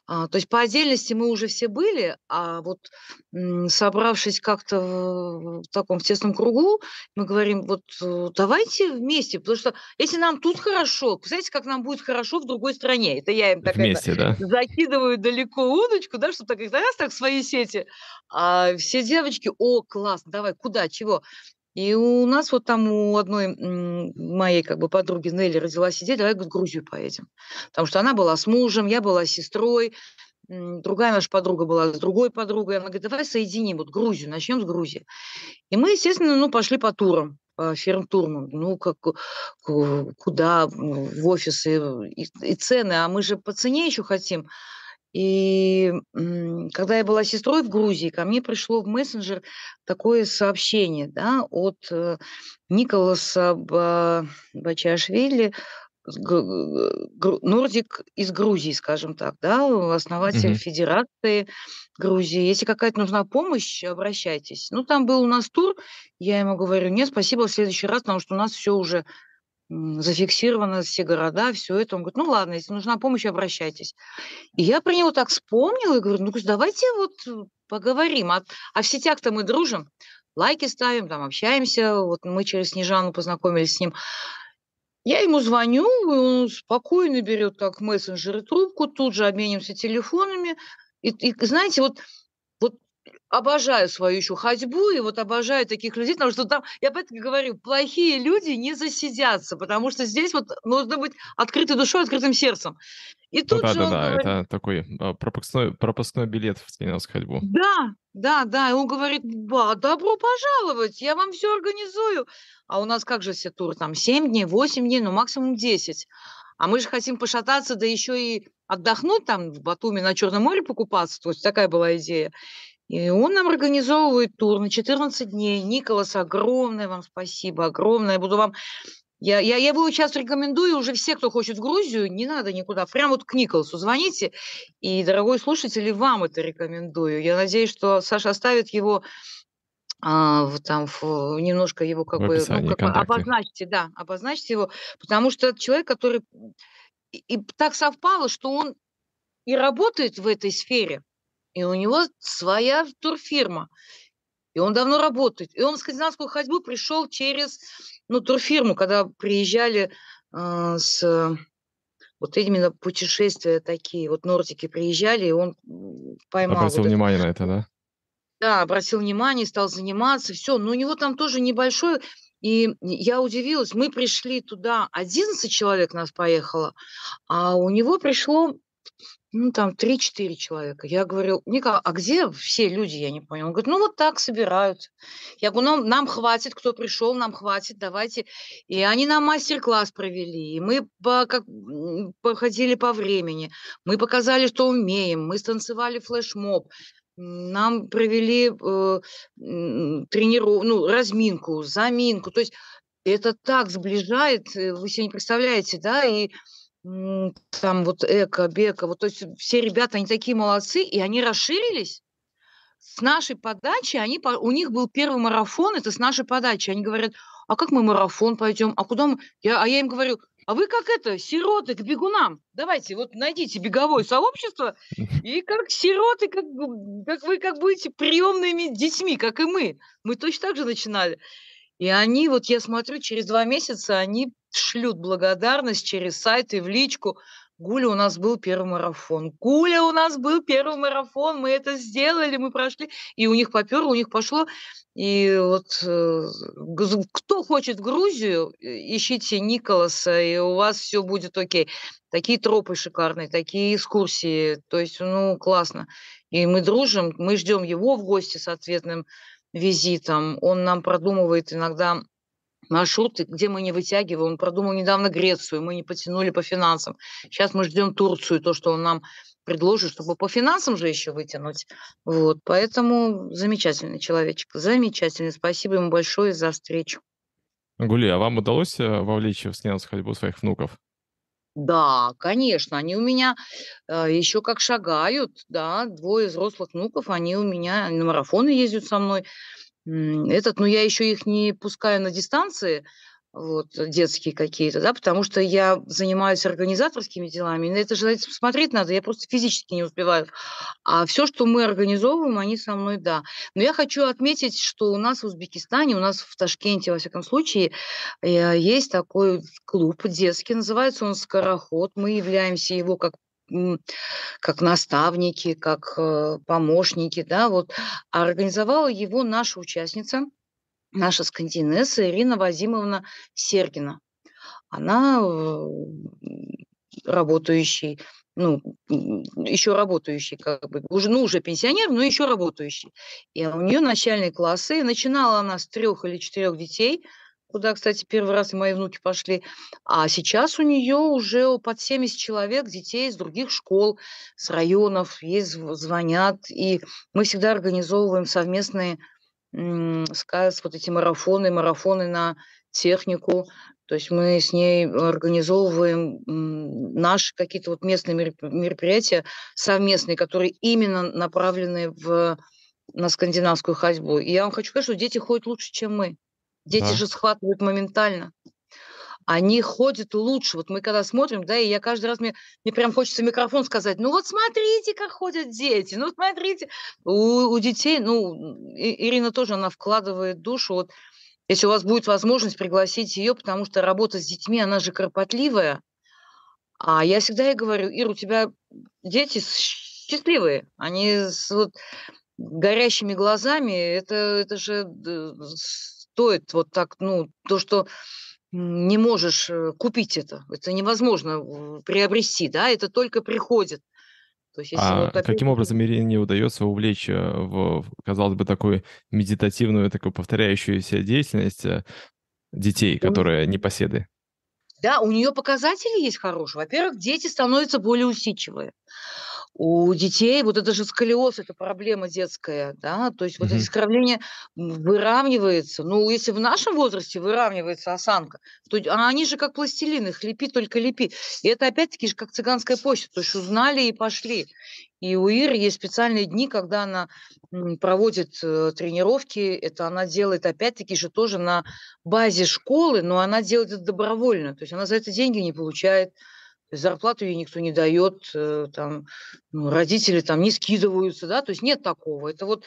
А, то есть по отдельности мы уже все были, а вот собравшись как-то в таком тесном кругу, мы говорим, вот э, давайте вместе, потому что если нам тут хорошо, представляете, как нам будет хорошо в другой стране. Это я им так вместе, это, да? закидываю далеко удочку, да, чтобы так, раз так в свои сети. А все девочки, о, класс, давай, куда, чего? И у нас вот там у одной моей как бы подруги Нелли родилась идея, давай в Грузию поедем. Потому что она была с мужем, я была с сестрой, другая наша подруга была с другой подругой. Она говорит, давай соединим вот Грузию, начнем с Грузии. И мы, естественно, ну, пошли по турам, по фирм-турам. Ну, как, куда, в офисы и, и цены. А мы же по цене еще хотим. И когда я была сестрой в Грузии, ко мне пришло в мессенджер такое сообщение да, от э, Николаса Бачашвили, Нордик из Грузии, скажем так, да, основатель угу. Федерации Грузии. Если какая-то нужна помощь, обращайтесь. Ну, там был у нас тур, я ему говорю, нет, спасибо, в следующий раз, потому что у нас все уже зафиксировано, все города, все это. Он говорит, ну ладно, если нужна помощь, обращайтесь. И я про него так вспомнила и говорю, ну давайте вот э, поговорим. А, а в сетях-то мы дружим, лайки ставим, там общаемся. Вот мы через Снежану познакомились с ним. Я ему звоню, и он спокойно берет так мессенджеры трубку, тут же обменимся телефонами. И, и знаете, вот обожаю свою еще ходьбу, и вот обожаю таких людей, потому что там, я поэтому говорю, плохие люди не засидятся, потому что здесь вот нужно быть открытой душой, открытым сердцем. И тут ну, да, же да, да, говорит, это такой а, пропускной, пропускной билет в скандинавскую ходьбу. Да, да, да, и он говорит, ба, добро пожаловать, я вам все организую. А у нас как же все туры, там 7 дней, 8 дней, ну максимум 10. А мы же хотим пошататься, да еще и отдохнуть там в Батуми на Черном море покупаться. То есть такая была идея. И он нам организовывает тур на 14 дней. Николас, огромное вам спасибо, огромное. Я буду вам... Я, я, я его сейчас рекомендую уже все, кто хочет в Грузию, не надо никуда, прямо вот к Николасу звоните. И, дорогой слушатель, вам это рекомендую. Я надеюсь, что Саша оставит его а, там в, немножко его как в бы ну, как, обозначьте, да, обозначьте его, потому что это человек, который и, и так совпало, что он и работает в этой сфере, и у него своя турфирма. И он давно работает. И он в скандинавскую ходьбу пришел через ну, турфирму, когда приезжали э, с вот именно путешествия такие, вот нортики приезжали, и он поймал. Обратил вот внимание это. на это, да? Да, обратил внимание, стал заниматься, все. Но у него там тоже небольшой, и я удивилась, мы пришли туда, 11 человек нас поехало, а у него пришло ну, там 3-4 человека. Я говорю, Ника, а где все люди? Я не понял. Он говорит, ну, вот так собираются. Я говорю, нам, нам хватит, кто пришел, нам хватит, давайте. И они нам мастер-класс провели. И мы по, как, походили по времени. Мы показали, что умеем. Мы станцевали флешмоб. Нам провели э, тренировку, ну, разминку, заминку. То есть это так сближает, э, вы себе не представляете, да, и там вот эко, бека, вот то есть все ребята, они такие молодцы, и они расширились. С нашей подачи, они, у них был первый марафон, это с нашей подачи. Они говорят, а как мы марафон пойдем, а куда мы... Я, а я им говорю, а вы как это, сироты к бегунам. Давайте, вот найдите беговое сообщество, и как сироты, как, как вы как будете приемными детьми, как и мы. Мы точно так же начинали. И они, вот я смотрю, через два месяца они шлют благодарность через сайт и в личку. Гуля, у нас был первый марафон. Гуля, у нас был первый марафон, мы это сделали, мы прошли. И у них поперло, у них пошло. И вот э, кто хочет Грузию, ищите Николаса, и у вас все будет окей. Такие тропы шикарные, такие экскурсии. То есть, ну, классно. И мы дружим, мы ждем его в гости с ответным визитом. Он нам продумывает иногда маршруты, где мы не вытягиваем. Он продумал недавно Грецию, мы не потянули по финансам. Сейчас мы ждем Турцию, то, что он нам предложит, чтобы по финансам же еще вытянуть. Вот, поэтому замечательный человечек, замечательный. Спасибо ему большое за встречу. Гули, а вам удалось э, вовлечь в скинскую ходьбу своих внуков? Да, конечно, они у меня э, еще как шагают, да, двое взрослых внуков, они у меня на марафоны ездят со мной. Этот, но я еще их не пускаю на дистанции, вот, детские какие-то, да, потому что я занимаюсь организаторскими делами, на это же посмотреть надо, я просто физически не успеваю. А все, что мы организовываем, они со мной, да. Но я хочу отметить, что у нас в Узбекистане, у нас в Ташкенте, во всяком случае, э, есть такой клуб детский, называется он «Скороход». Мы являемся его как как наставники, как э, помощники, да, вот. А организовала его наша участница, наша скандинесса Ирина Вазимовна Сергина. Она э, работающий, ну, еще работающий, как бы, уже, ну, уже пенсионер, но еще работающий. И у нее начальные классы, и начинала она с трех или четырех детей – куда, кстати, первый раз и мои внуки пошли. А сейчас у нее уже под 70 человек детей из других школ, с районов, есть, звонят. И мы всегда организовываем совместные сказ, вот эти марафоны, марафоны на технику. То есть мы с ней организовываем наши какие-то вот местные мероприятия совместные, которые именно направлены в, на скандинавскую ходьбу. И я вам хочу сказать, что дети ходят лучше, чем мы. Дети Да. же схватывают моментально. Они ходят лучше. Вот мы когда смотрим, да, и я каждый раз, мне, мне прям хочется микрофон сказать, ну вот смотрите, как ходят дети, ну смотрите. У, у детей, ну, Ирина тоже, она вкладывает душу. Вот если у вас будет возможность пригласить ее, потому что работа с детьми, она же кропотливая. А я всегда ей говорю, Ир, у тебя дети счастливые, они с вот горящими глазами, это, это же стоит вот так, ну, то, что не можешь э, купить это, это невозможно приобрести, да, это только приходит. То есть, если а вот опять... каким образом Ирине удается увлечь э, в, казалось бы, такую медитативную, такую повторяющуюся деятельность э, детей, которые не поседы? Да, у нее показатели есть хорошие. Во-первых, дети становятся более усидчивые у детей вот это же сколиоз, это проблема детская, да, то есть вот это искривление выравнивается. Ну, если в нашем возрасте выравнивается осанка, то а они же как пластилин, их лепи, только лепи. И это опять-таки же как цыганская почта, то есть узнали и пошли. И у Иры есть специальные дни, когда она проводит э, тренировки, это она делает опять-таки же тоже на базе школы, но она делает это добровольно, то есть она за это деньги не получает, зарплату ей никто не дает, э, там, ну, родители там не скидываются, да, то есть нет такого. Это вот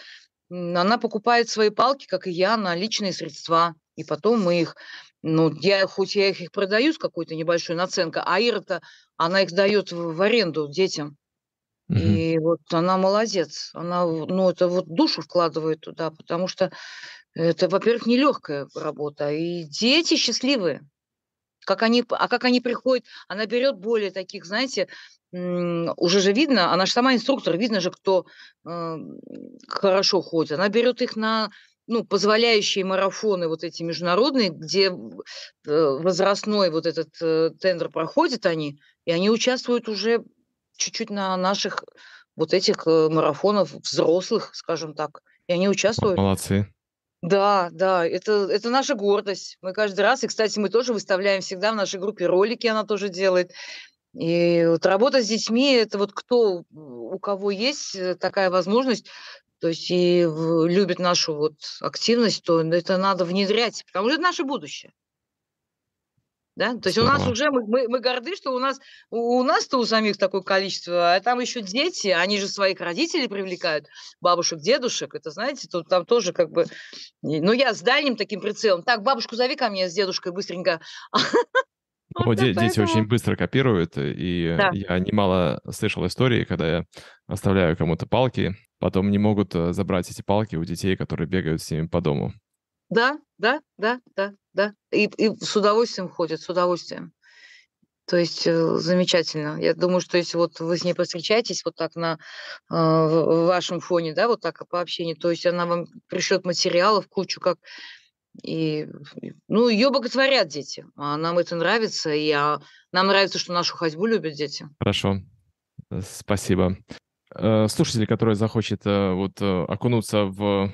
она покупает свои палки, как и я, на личные средства, и потом мы их, ну, я, хоть я их, их продаю с какой-то небольшой наценкой, а Ира-то, она их дает в, в аренду детям. Mm-hmm. И вот она молодец, она, ну, это вот душу вкладывает туда, потому что это, во-первых, нелегкая работа, и дети счастливые. Как они, а как они приходят, она берет более таких, знаете, уже же видно, она же сама инструктор, видно же, кто э, хорошо ходит. Она берет их на ну, позволяющие марафоны вот эти международные, где э, возрастной вот этот э, тендер проходит они, и они участвуют уже чуть-чуть на наших вот этих э, марафонах взрослых, скажем так. И они участвуют. Молодцы. Да, да, это, это наша гордость. Мы каждый раз, и, кстати, мы тоже выставляем всегда в нашей группе ролики, она тоже делает. И вот работа с детьми, это вот кто, у кого есть э, такая возможность, то есть и любит нашу вот активность, то это надо внедрять, потому что это наше будущее. Да? То есть у нас уже, мы, мы, мы горды, что у нас, у, у нас-то у самих такое количество, а там еще дети, они же своих родителей привлекают, бабушек, дедушек, это, знаете, тут там тоже как бы, ну, я с дальним таким прицелом, так, бабушку зови ко мне с дедушкой быстренько. Вот, вот де- Дети очень быстро копируют, и да. я немало слышал истории, когда я оставляю кому-то палки, потом не могут э, забрать эти палки у детей, которые бегают с ними по дому. Да, да, да, да, да. И, и с удовольствием ходят, с удовольствием. То есть э, замечательно. Я думаю, что если вот вы с ней повстречаетесь вот так на э, вашем фоне, да, вот так по общению, то есть она вам пришлет материалов кучу, как и, ну, ее боготворят дети. А нам это нравится, и а, нам нравится, что нашу ходьбу любят дети. Хорошо, э, спасибо. Э, слушатель, который захочет вот окунуться в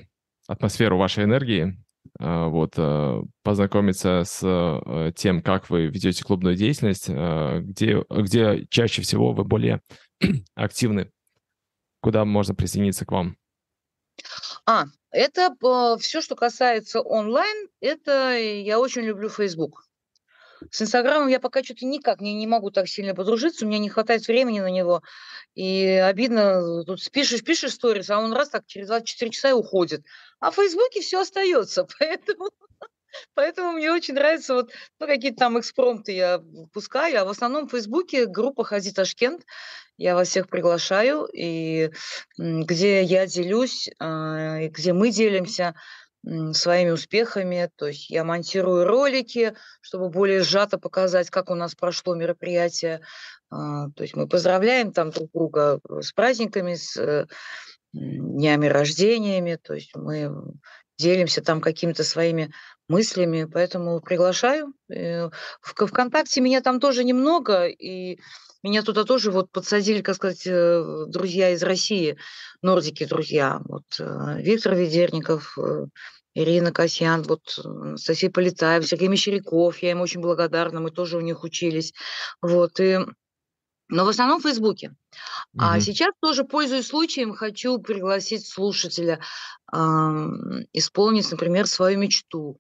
атмосферу вашей энергии, вот, познакомиться с тем, как вы ведете клубную деятельность, где, где чаще всего вы более активны, куда можно присоединиться к вам? А, это э, все, что касается онлайн, это я очень люблю Facebook. С Инстаграмом я пока что-то никак не, не могу так сильно подружиться, у меня не хватает времени на него. И обидно, тут пишешь, пишешь сторис, а он раз так через 24 часа и уходит. А в Фейсбуке все остается, поэтому Поэтому мне очень нравится, вот, ну, какие-то там экспромты я пускаю, а в основном в Фейсбуке группа «Хади Ташкент», я вас всех приглашаю, и где я делюсь, а, и где мы делимся своими успехами, то есть я монтирую ролики, чтобы более сжато показать, как у нас прошло мероприятие, а, то есть мы поздравляем там друг друга с праздниками, с э, днями рождениями, то есть мы делимся там какими-то своими мыслями, поэтому приглашаю. Э, в ВКонтакте меня там тоже немного, и меня туда тоже вот подсадили, как сказать, э, друзья из России, нордики друзья. Вот э, Виктор Ведерников, Ирина Касьян, вот Анастасия Полетаева, Сергей Мещеряков, я им очень благодарна, мы тоже у них учились. Вот, и но в основном в Фейсбуке. Угу. А сейчас тоже, пользуясь случаем, хочу пригласить слушателя э, исполнить, например, свою мечту.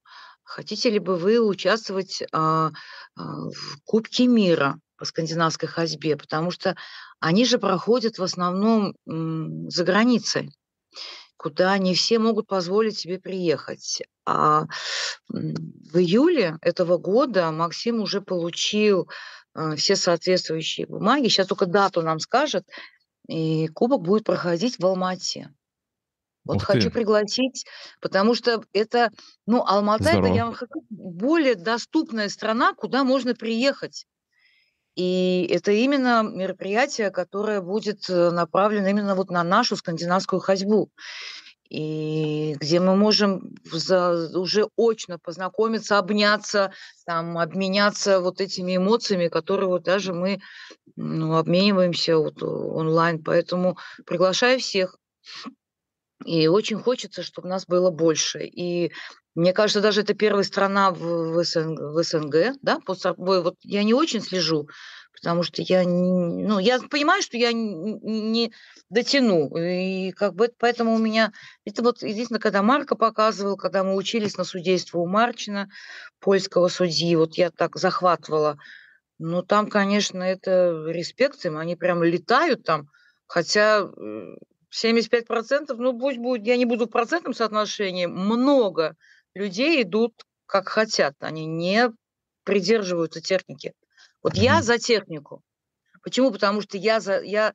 Хотите ли бы вы участвовать э, э, в Кубке мира по скандинавской ходьбе? Потому что они же проходят в основном за границей куда не все могут позволить себе приехать. А в июле этого года Максим уже получил а, все соответствующие бумаги. Сейчас только дату нам скажет, и кубок будет проходить в Алмате. Вот Ух хочу ты. пригласить, потому что это, ну, Алмата Здорово. это я вам хочу, более доступная страна, куда можно приехать. И это именно мероприятие, которое будет э, направлено именно вот на нашу скандинавскую ходьбу и где мы можем за, уже очно познакомиться, обняться, там, обменяться вот этими эмоциями, которые вот даже мы ну, обмениваемся вот онлайн. Поэтому приглашаю всех. И очень хочется, чтобы нас было больше. И мне кажется, даже это первая страна в, в, СНГ, в СНГ, да, по. Вот я не очень слежу потому что я, ну, я понимаю, что я не дотяну, и как бы поэтому у меня, это вот единственное, когда Марка показывал, когда мы учились на судейство у Марчина, польского судьи, вот я так захватывала, ну, там, конечно, это респект им, они прям летают там, хотя 75%, ну, пусть будет, я не буду в процентном соотношении, много людей идут как хотят, они не придерживаются техники. Вот mm-hmm. я за технику. Почему? Потому что я, за, я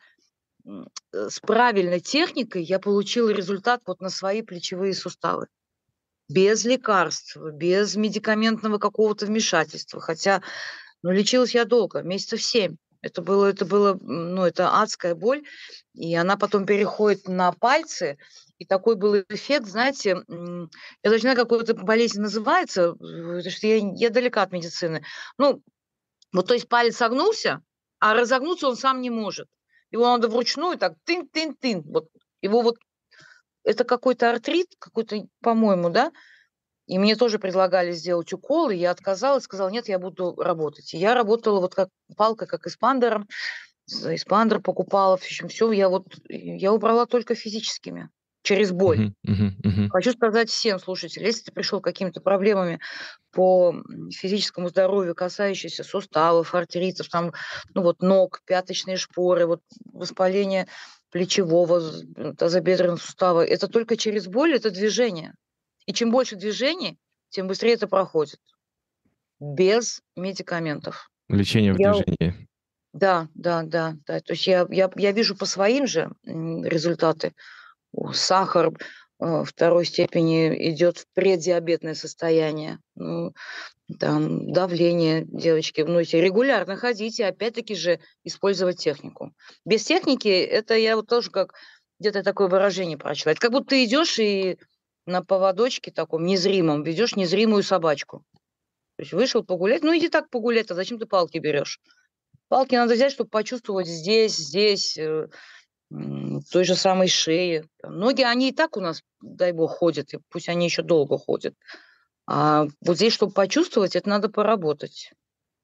э, с правильной техникой я получила результат вот на свои плечевые суставы. Без лекарств, без медикаментного какого-то вмешательства. Хотя ну, лечилась я долго, месяцев семь. Это было, это было, ну, это адская боль, и она потом переходит на пальцы, и такой был эффект, знаете, я даже не знаю, как эта болезнь называется, потому что я, я далека от медицины. Ну, вот, то есть палец согнулся, а разогнуться он сам не может. Его надо вручную так тын-тын-тын. Вот его вот это какой-то артрит, какой-то, по-моему, да? И мне тоже предлагали сделать укол, и я отказалась, сказала, нет, я буду работать. И я работала вот как палка, как эспандером, эспандер покупала, в общем, все, я вот, я убрала только физическими. через боль. Uh-huh, uh-huh, uh-huh. Хочу сказать всем слушателям, если ты пришел какими-то проблемами по физическому здоровью, касающиеся суставов, артеритов, там, ну вот ног, пяточные шпоры, вот воспаление плечевого, тазобедренного сустава, это только через боль, это движение. И чем больше движений, тем быстрее это проходит. Без медикаментов. Лечение в я... движении. Да, да, да, да. То есть я, я, я вижу по своим же результаты. Сахар э, второй степени идет в преддиабетное состояние. Ну, там давление, девочки, ну, регулярно ходите, опять-таки же использовать технику. Без техники, это я вот тоже как где-то такое выражение прочла. Это как будто ты идешь и на поводочке таком незримом ведешь незримую собачку. То есть вышел погулять, ну иди так погулять, а зачем ты палки берешь? Палки надо взять, чтобы почувствовать здесь, здесь, э, той же самой шеи. Ноги, они и так у нас, дай бог, ходят, и пусть они еще долго ходят. А вот здесь, чтобы почувствовать, это надо поработать.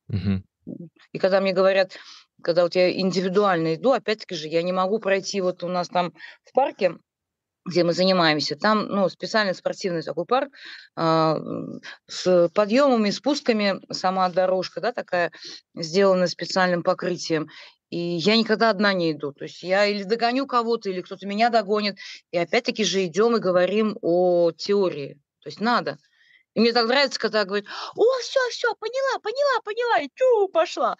Угу. И когда мне говорят, когда вот я индивидуально иду, опять-таки же, я не могу пройти, вот у нас там в парке где мы занимаемся, там ну, специальный спортивный такой парк э, с подъемами, спусками, сама дорожка, да, такая сделана специальным покрытием. И я никогда одна не иду. То есть я или догоню кого-то, или кто-то меня догонит. И опять-таки же идем и говорим о теории. То есть надо. И мне так нравится, когда говорят, о, все, все, поняла, поняла, поняла, и тю, пошла.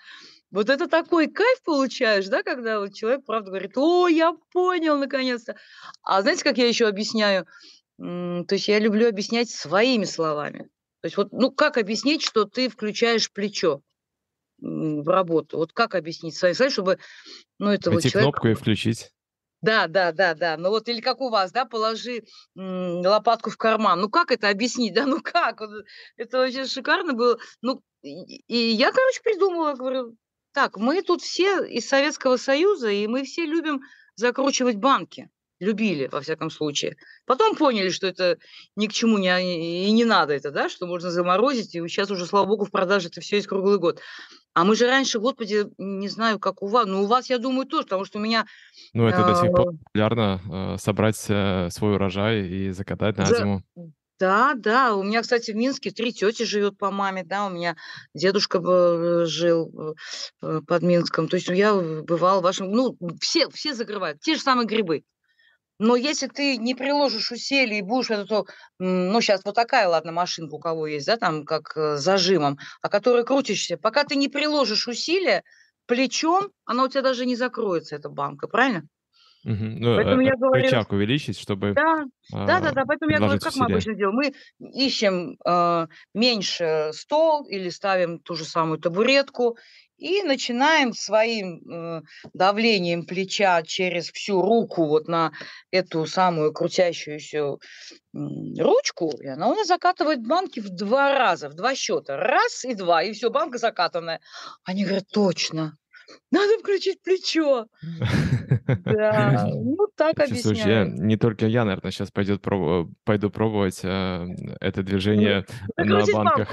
Вот это такой кайф получаешь, да, когда вот человек, правда, говорит, о, я понял, наконец-то. А знаете, как я еще объясняю? То есть я люблю объяснять своими словами. То есть вот, ну, как объяснить, что ты включаешь плечо в работу? Вот как объяснить своими словами, чтобы, ну, это Найти вот человек... кнопку и включить. Да, да, да, да. Ну вот или как у вас, да, положи м, лопатку в карман. Ну как это объяснить, да? Ну как? Это вообще шикарно было. Ну и я, короче, придумала, говорю, так, мы тут все из Советского Союза, и мы все любим закручивать банки. Любили, во всяком случае. Потом поняли, что это ни к чему не, и не надо это, да, что можно заморозить, и сейчас уже, слава богу, в продаже это все есть круглый год. А мы же раньше, господи, не знаю, как у вас, но у вас, я думаю, тоже, потому что у меня... Ну, это до сих пор а, популярно, э, собрать э, свой урожай и закатать на зиму. Да, да. У меня, кстати, в Минске три тети живет по маме, да, у меня дедушка э, жил э, э, под Минском. То есть я бывал в вашем... Ну, все, все закрывают. Те же самые грибы. Но если ты не приложишь усилий и будешь эту, ну, сейчас вот такая, ладно, машинка у кого есть, да, там, как зажимом, а которой крутишься, пока ты не приложишь усилия, плечом, она у тебя даже не закроется, эта банка, правильно? Мгм. Ну, Поэтому э, я говорю, рычаг увеличить, чтобы да, да, да, да. Поэтому я говорю, как мы обычно делаем? Мы ищем э, меньше стол или ставим ту же самую табуретку и начинаем своим э, давлением плеча через всю руку вот на эту самую крутящуюся ручку, и она у нас закатывает банки в два раза, в два счета. Раз и два, и все, банка закатанная. Они говорят, точно, надо включить плечо. Да, ну так объясняю. Не только я, наверное, сейчас пойду пробовать э, это движение на банках.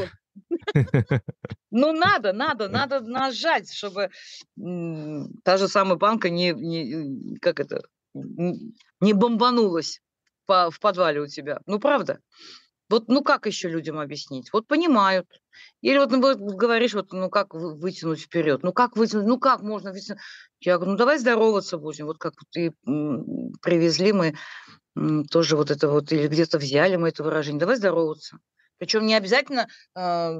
Ну, надо, надо, надо нажать, чтобы та же самая банка не, не как это, не бомбанулась в подвале у тебя. Ну, правда. Вот, ну как еще людям объяснить? Вот понимают. Или вот, ну, говоришь, вот, ну как вытянуть вперед? Ну как вытянуть? Ну как можно вытянуть? Я говорю, ну давай здороваться будем. Вот как ты привезли мы тоже вот это вот, или где-то взяли мы это выражение. Давай здороваться. Причем не обязательно э,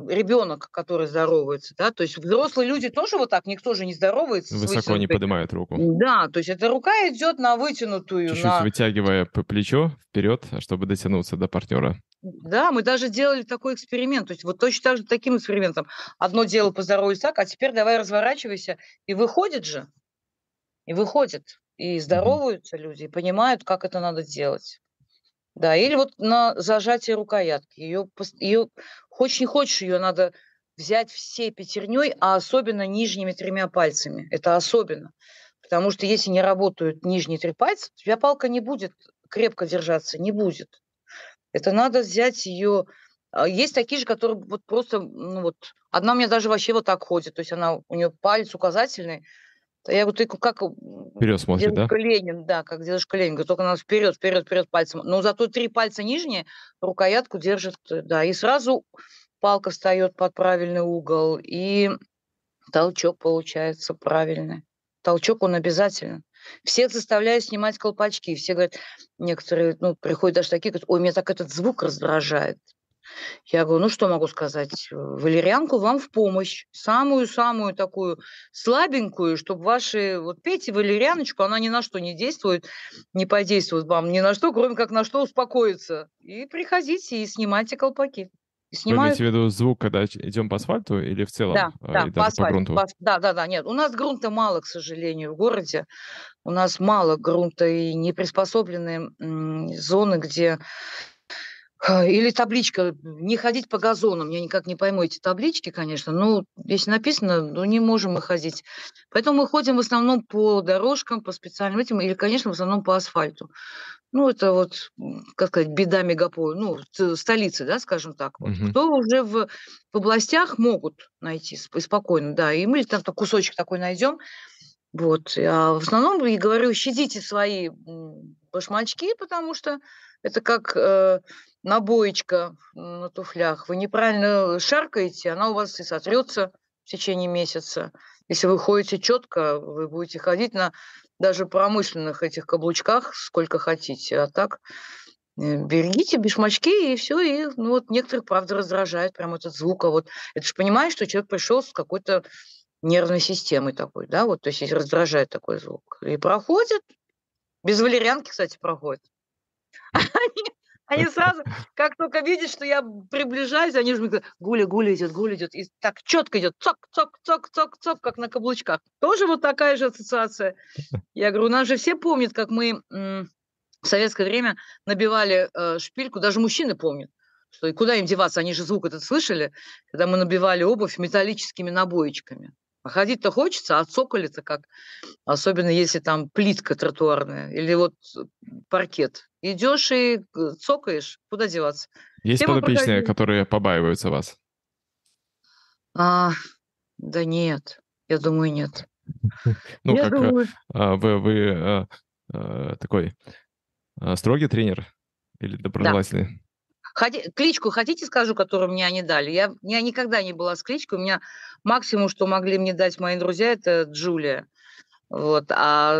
ребенок, который здоровается, да, то есть взрослые люди тоже вот так, никто же не здоровается. Высоко не поднимает руку. Да, то есть эта рука идет на вытянутую. Чуть-чуть на... вытягивая плечо вперед, чтобы дотянуться до партнера. Да, мы даже делали такой эксперимент. То есть вот точно так же таким экспериментом. Одно дело поздороваюсь так, а теперь давай разворачивайся. И выходит же. И выходит. И здороваются mm-hmm. люди, и понимают, как это надо делать. Да, или вот на зажатие рукоятки. Ее, ее хочешь не хочешь, ее надо взять всей пятерней, а особенно нижними тремя пальцами. Это особенно. Потому что если не работают нижние три пальца, у тебя палка не будет крепко держаться, не будет. Это надо взять ее. А, есть такие же, которые вот просто, ну вот, одна у меня даже вообще вот так ходит, то есть она, у нее палец указательный, Я говорю, ты как Вперед смотрит, да? дедушка Ленин, да, как дедушка Ленин, говорит, только нас вперед, вперед, вперед пальцем. Но зато три пальца нижние рукоятку держит, э, да, и сразу палка встает под правильный угол, и толчок получается правильный. Толчок он обязательно. Всех заставляю снимать колпачки. Все говорят, некоторые, ну, приходят даже такие, говорят, ой, меня так этот звук раздражает. Я говорю, ну что могу сказать, валерьянку вам в помощь, самую-самую такую слабенькую, чтобы ваши, вот пейте валерьяночку, она ни на что не действует, не подействует вам ни на что, кроме как на что успокоиться. И приходите и снимайте колпаки. И Вы снимают имеете в виду звук, когда идем по асфальту или в целом? да, а, да, по по асфальту. по ас- Да, да, да, нет. У нас грунта мало, к сожалению, в городе. У нас мало грунта и не приспособлены зоны, где или табличка "не ходить по газонам". Я никак не пойму эти таблички, конечно. Ну, если написано, ну, не можем мы ходить. Поэтому мы ходим в основном по дорожкам, по специальным этим, или, конечно, в основном по асфальту. Ну, это вот, как сказать, беда мегаполя, ну, ц- столицы, да, скажем так. Вот. Мгм. Кто уже в, в областях могут найти сп- спокойно, да, и мы там кусочек такой найдем. Вот. А в основном, и говорю, щадите свои башмачки, потому что это как э, набоечка на туфлях. Вы неправильно шаркаете, она у вас и сотрется в течение месяца. Если вы ходите четко, вы будете ходить на даже промышленных этих каблучках сколько хотите. А так э, берегите башмачки и все. И ну, вот некоторых, правда, раздражает прям этот звук. А вот это же понимаешь, что человек пришел с какой-то нервной системой такой, да, вот, то есть раздражает такой звук. И проходит, без валерьянки, кстати, проходит. Они, они сразу, как только видят, что я приближаюсь, они же говорят, Гуля, Гуля идет, Гуля идет. И так четко идет, цок, цок, цок, цок, цок, как на каблучках. Тоже вот такая же ассоциация. Я говорю, нас же все помнят, как мы в советское время набивали э, шпильку, даже мужчины помнят, что и куда им деваться, они же звук этот слышали, когда мы набивали обувь металлическими набоечками. А ходить-то хочется, а цокали-то как, особенно если там плитка тротуарная или вот э, паркет. Идешь и э, цокаешь, куда деваться? Есть мы подопечные, проходили. которые побаиваются вас? А, да нет, я думаю, нет. Ну, я как э, думаю, а, вы, вы такой строгий тренер или доброжелательный? Ходи- кличку хотите, скажу, которую мне они дали? Я, я никогда не была с кличкой. У меня максимум, что могли мне дать мои друзья, это Джулия. Вот. А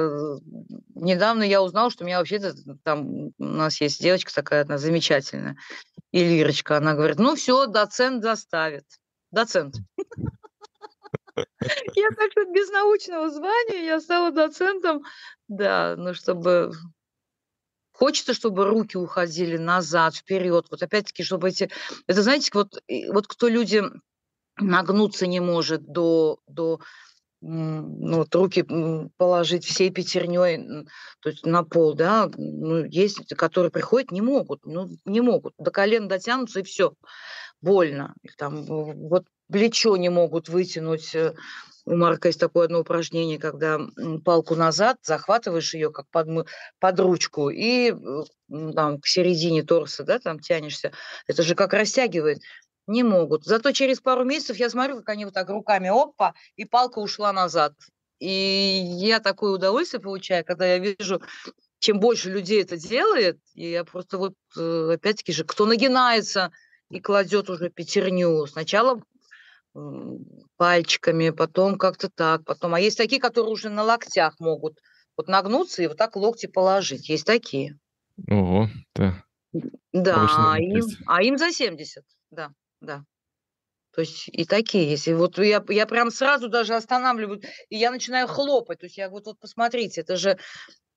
недавно я узнала, что у меня вообще-то там у нас есть девочка такая одна замечательная, и Лирочка. Она говорит, ну все, доцент заставит. Доцент. Я так что без научного звания я стала доцентом. Да, ну чтобы Хочется, чтобы руки уходили назад, вперед. Вот опять-таки, чтобы эти... Это, знаете, вот, вот кто люди нагнуться не может до, до ну, вот руки положить всей пятерней, то есть на пол, да, ну, есть, которые приходят, не могут, ну, не могут, до колен дотянутся и все, больно. Там в- вот плечо не могут вытянуть. У Марка есть такое одно упражнение, когда палку назад, захватываешь ее как под, под ручку и э, там к середине торса, да, там тянешься. Это же как растягивает. Не могут. Зато через пару месяцев я смотрю, как они вот так руками, опа, и палка ушла назад. И я такое удовольствие получаю, когда я вижу, чем больше людей это делает, и я просто вот, э, опять-таки же, кто нагинается и кладет уже пятерню, сначала пальчиками, потом как-то так, потом. А есть такие, которые уже на локтях могут вот нагнуться и вот так локти положить. Есть такие. Ого, да. Да, а им, а им за 70, да, да. То есть и такие есть. И вот я, я прям сразу даже останавливаю, и я начинаю хлопать. То есть я говорю, вот посмотрите, это же...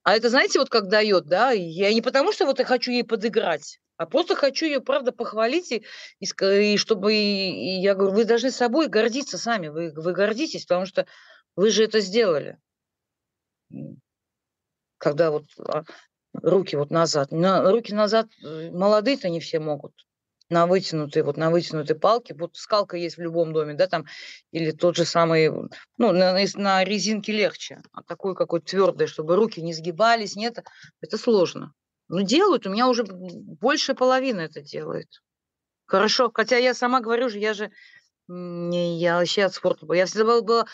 А это знаете, вот как дает, да? Я не потому, что вот я хочу ей подыграть, а просто хочу ее, правда, похвалить, и, и, и чтобы... И, и я говорю, вы должны собой гордиться сами, вы, вы гордитесь, потому что вы же это сделали. Когда вот а, руки вот назад. На, руки назад э, молодые-то не все могут. На вытянутые, вот на вытянутой палке. Вот скалка есть в любом доме, да, там, или тот же самый, ну, на, на- резинке легче. А такой какой твердый, чтобы руки не сгибались, нет, это сложно. Ну, делают, у меня уже больше половины это делает. Хорошо, хотя я сама говорю же, я же не, я вообще от спорта, бо- я всегда была, была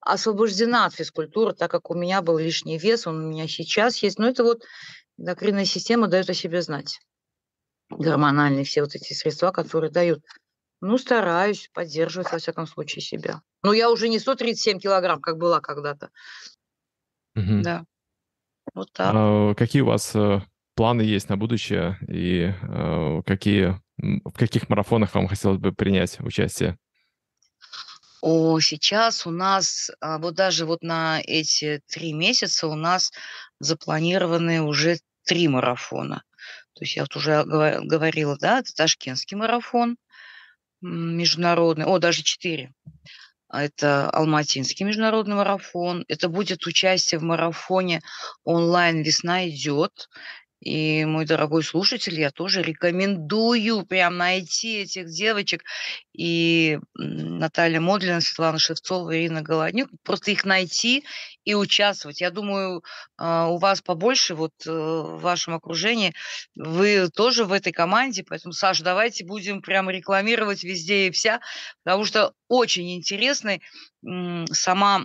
освобождена от физкультуры, так как у меня был лишний вес, он у меня сейчас есть. Но это вот эндокринная система дает о себе знать. Гормональные все вот эти средства, которые дают. Ну, стараюсь поддерживать, во всяком случае, себя. Но я уже не 137 килограмм, как была когда-то. Угу. Да. Вот так. А, какие у вас э, планы есть на будущее и э, какие, в каких марафонах вам хотелось бы принять участие? О, сейчас у нас, а, вот даже вот на эти три месяца у нас запланированы уже три марафона. То есть я вот уже говорила, да, это Ташкентский марафон международный, о, даже четыре. Это Алматинский международный марафон. Это будет участие в марафоне онлайн «Весна идет». И, мой дорогой слушатель, я тоже рекомендую прям найти этих девочек. И Наталья Модлина, Светлана Шевцова, Ирина Голоднюк. Просто их найти и участвовать. Я думаю, а, у вас побольше вот э, в вашем окружении. Вы тоже в этой команде. Поэтому, Саша, давайте будем прям рекламировать везде и вся. Потому что очень интересный сама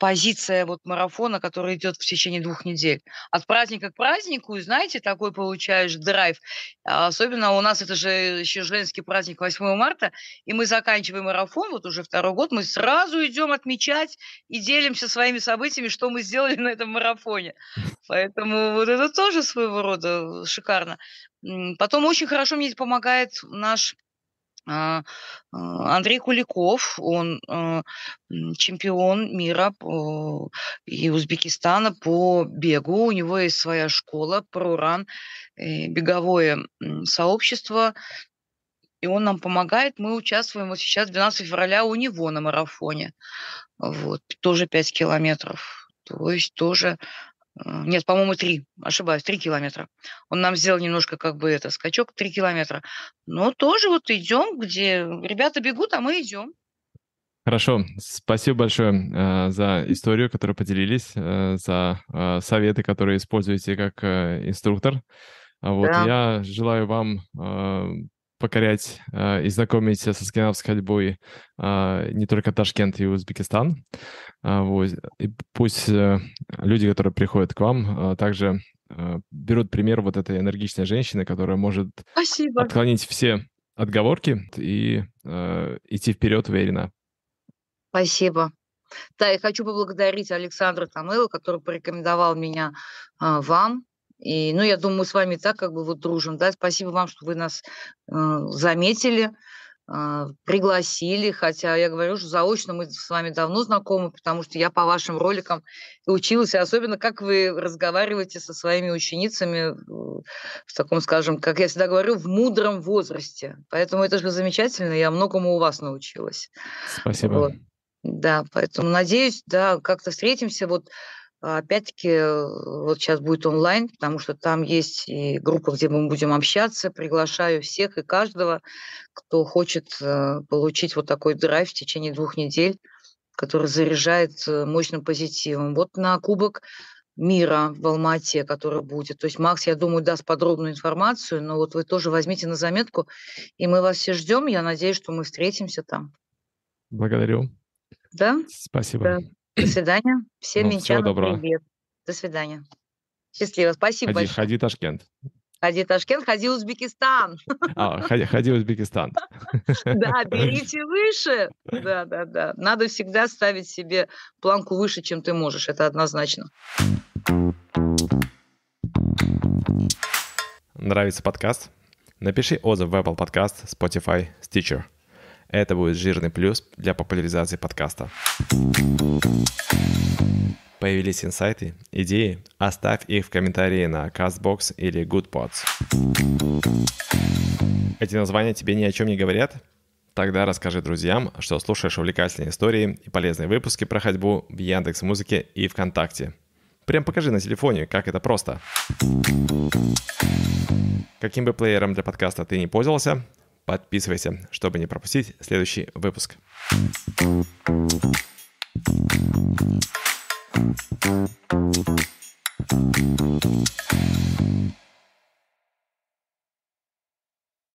позиция вот марафона, который идет в течение двух недель. От праздника к празднику, знаете, такой получаешь драйв. А особенно у нас это же еще женский праздник 8 марта, и мы заканчиваем марафон, вот уже второй год, мы сразу идем отмечать и делимся своими событиями, что мы сделали на этом марафоне. Поэтому вот это тоже своего рода шикарно. Потом очень хорошо мне помогает наш Андрей Куликов, он а, чемпион мира и Узбекистана по бегу. У него есть своя школа ProRun, э, беговое сообщество. И он нам помогает. Мы участвуем вот сейчас 12 февраля у него на марафоне. Вот, тоже 5 километров. То есть тоже нет, по-моему, три, ошибаюсь, три километра. Он нам сделал немножко как бы это, скачок, три километра. Но тоже вот идем, где ребята бегут, а мы идем. Хорошо, спасибо большое э, за историю, которую поделились, э, за э, советы, которые используете как э, инструктор. Вот, да. Я желаю вам э, покорять э, и знакомить со скандинавской ходьбой э, не только Ташкент и Узбекистан. Э, вот. И пусть э, люди, которые приходят к вам, э, также э, берут пример вот этой энергичной женщины, которая может Спасибо. отклонить все отговорки и э, идти вперед уверенно. Спасибо. Да, я хочу поблагодарить Александра Томыла, который порекомендовал меня э, вам. И, ну, я думаю, мы с вами так как бы вот дружим, да. Спасибо вам, что вы нас э, заметили, э, пригласили, хотя я говорю, что заочно мы с вами давно знакомы, потому что я по вашим роликам училась, особенно как вы разговариваете со своими ученицами в таком, скажем, как я всегда говорю, в мудром возрасте. Поэтому это же замечательно, я многому у вас научилась. Спасибо. Вот. Да, поэтому надеюсь, да, как-то встретимся. Вот опять-таки, э, вот сейчас будет онлайн, потому что там есть и группа, где мы будем общаться. Приглашаю всех и каждого, кто хочет э, получить вот такой драйв в течение двух недель, который заряжает э, мощным позитивом. Вот на Кубок мира в Алмате, который будет. То есть Макс, я думаю, даст подробную информацию, но вот вы тоже возьмите на заметку, и мы вас все ждем. Я надеюсь, что мы встретимся там. Благодарю. Да? Спасибо. Да. До свидания. Всем ну, минчанам доброго. привет. До свидания. Счастливо. Спасибо ходи, большое. Ходи Ташкент. Ходи Ташкент, ходи Узбекистан. А, ходи, ходи Узбекистан. Да, берите выше. Да, да, да. Надо всегда ставить себе планку выше, чем ты можешь. Это однозначно. Нравится подкаст? Напиши отзыв в Apple Podcast, Spotify, Stitcher – это будет жирный плюс для популяризации подкаста. Появились инсайты, идеи? Оставь их в комментарии на CastBox или GoodPods. Эти названия тебе ни о чем не говорят? Тогда расскажи друзьям, что слушаешь увлекательные истории и полезные выпуски про ходьбу в Яндекс Музыке и ВКонтакте. Прям покажи на телефоне, как это просто. Каким бы плеером для подкаста ты не пользовался, Подписывайся, чтобы не пропустить следующий выпуск. Thank you.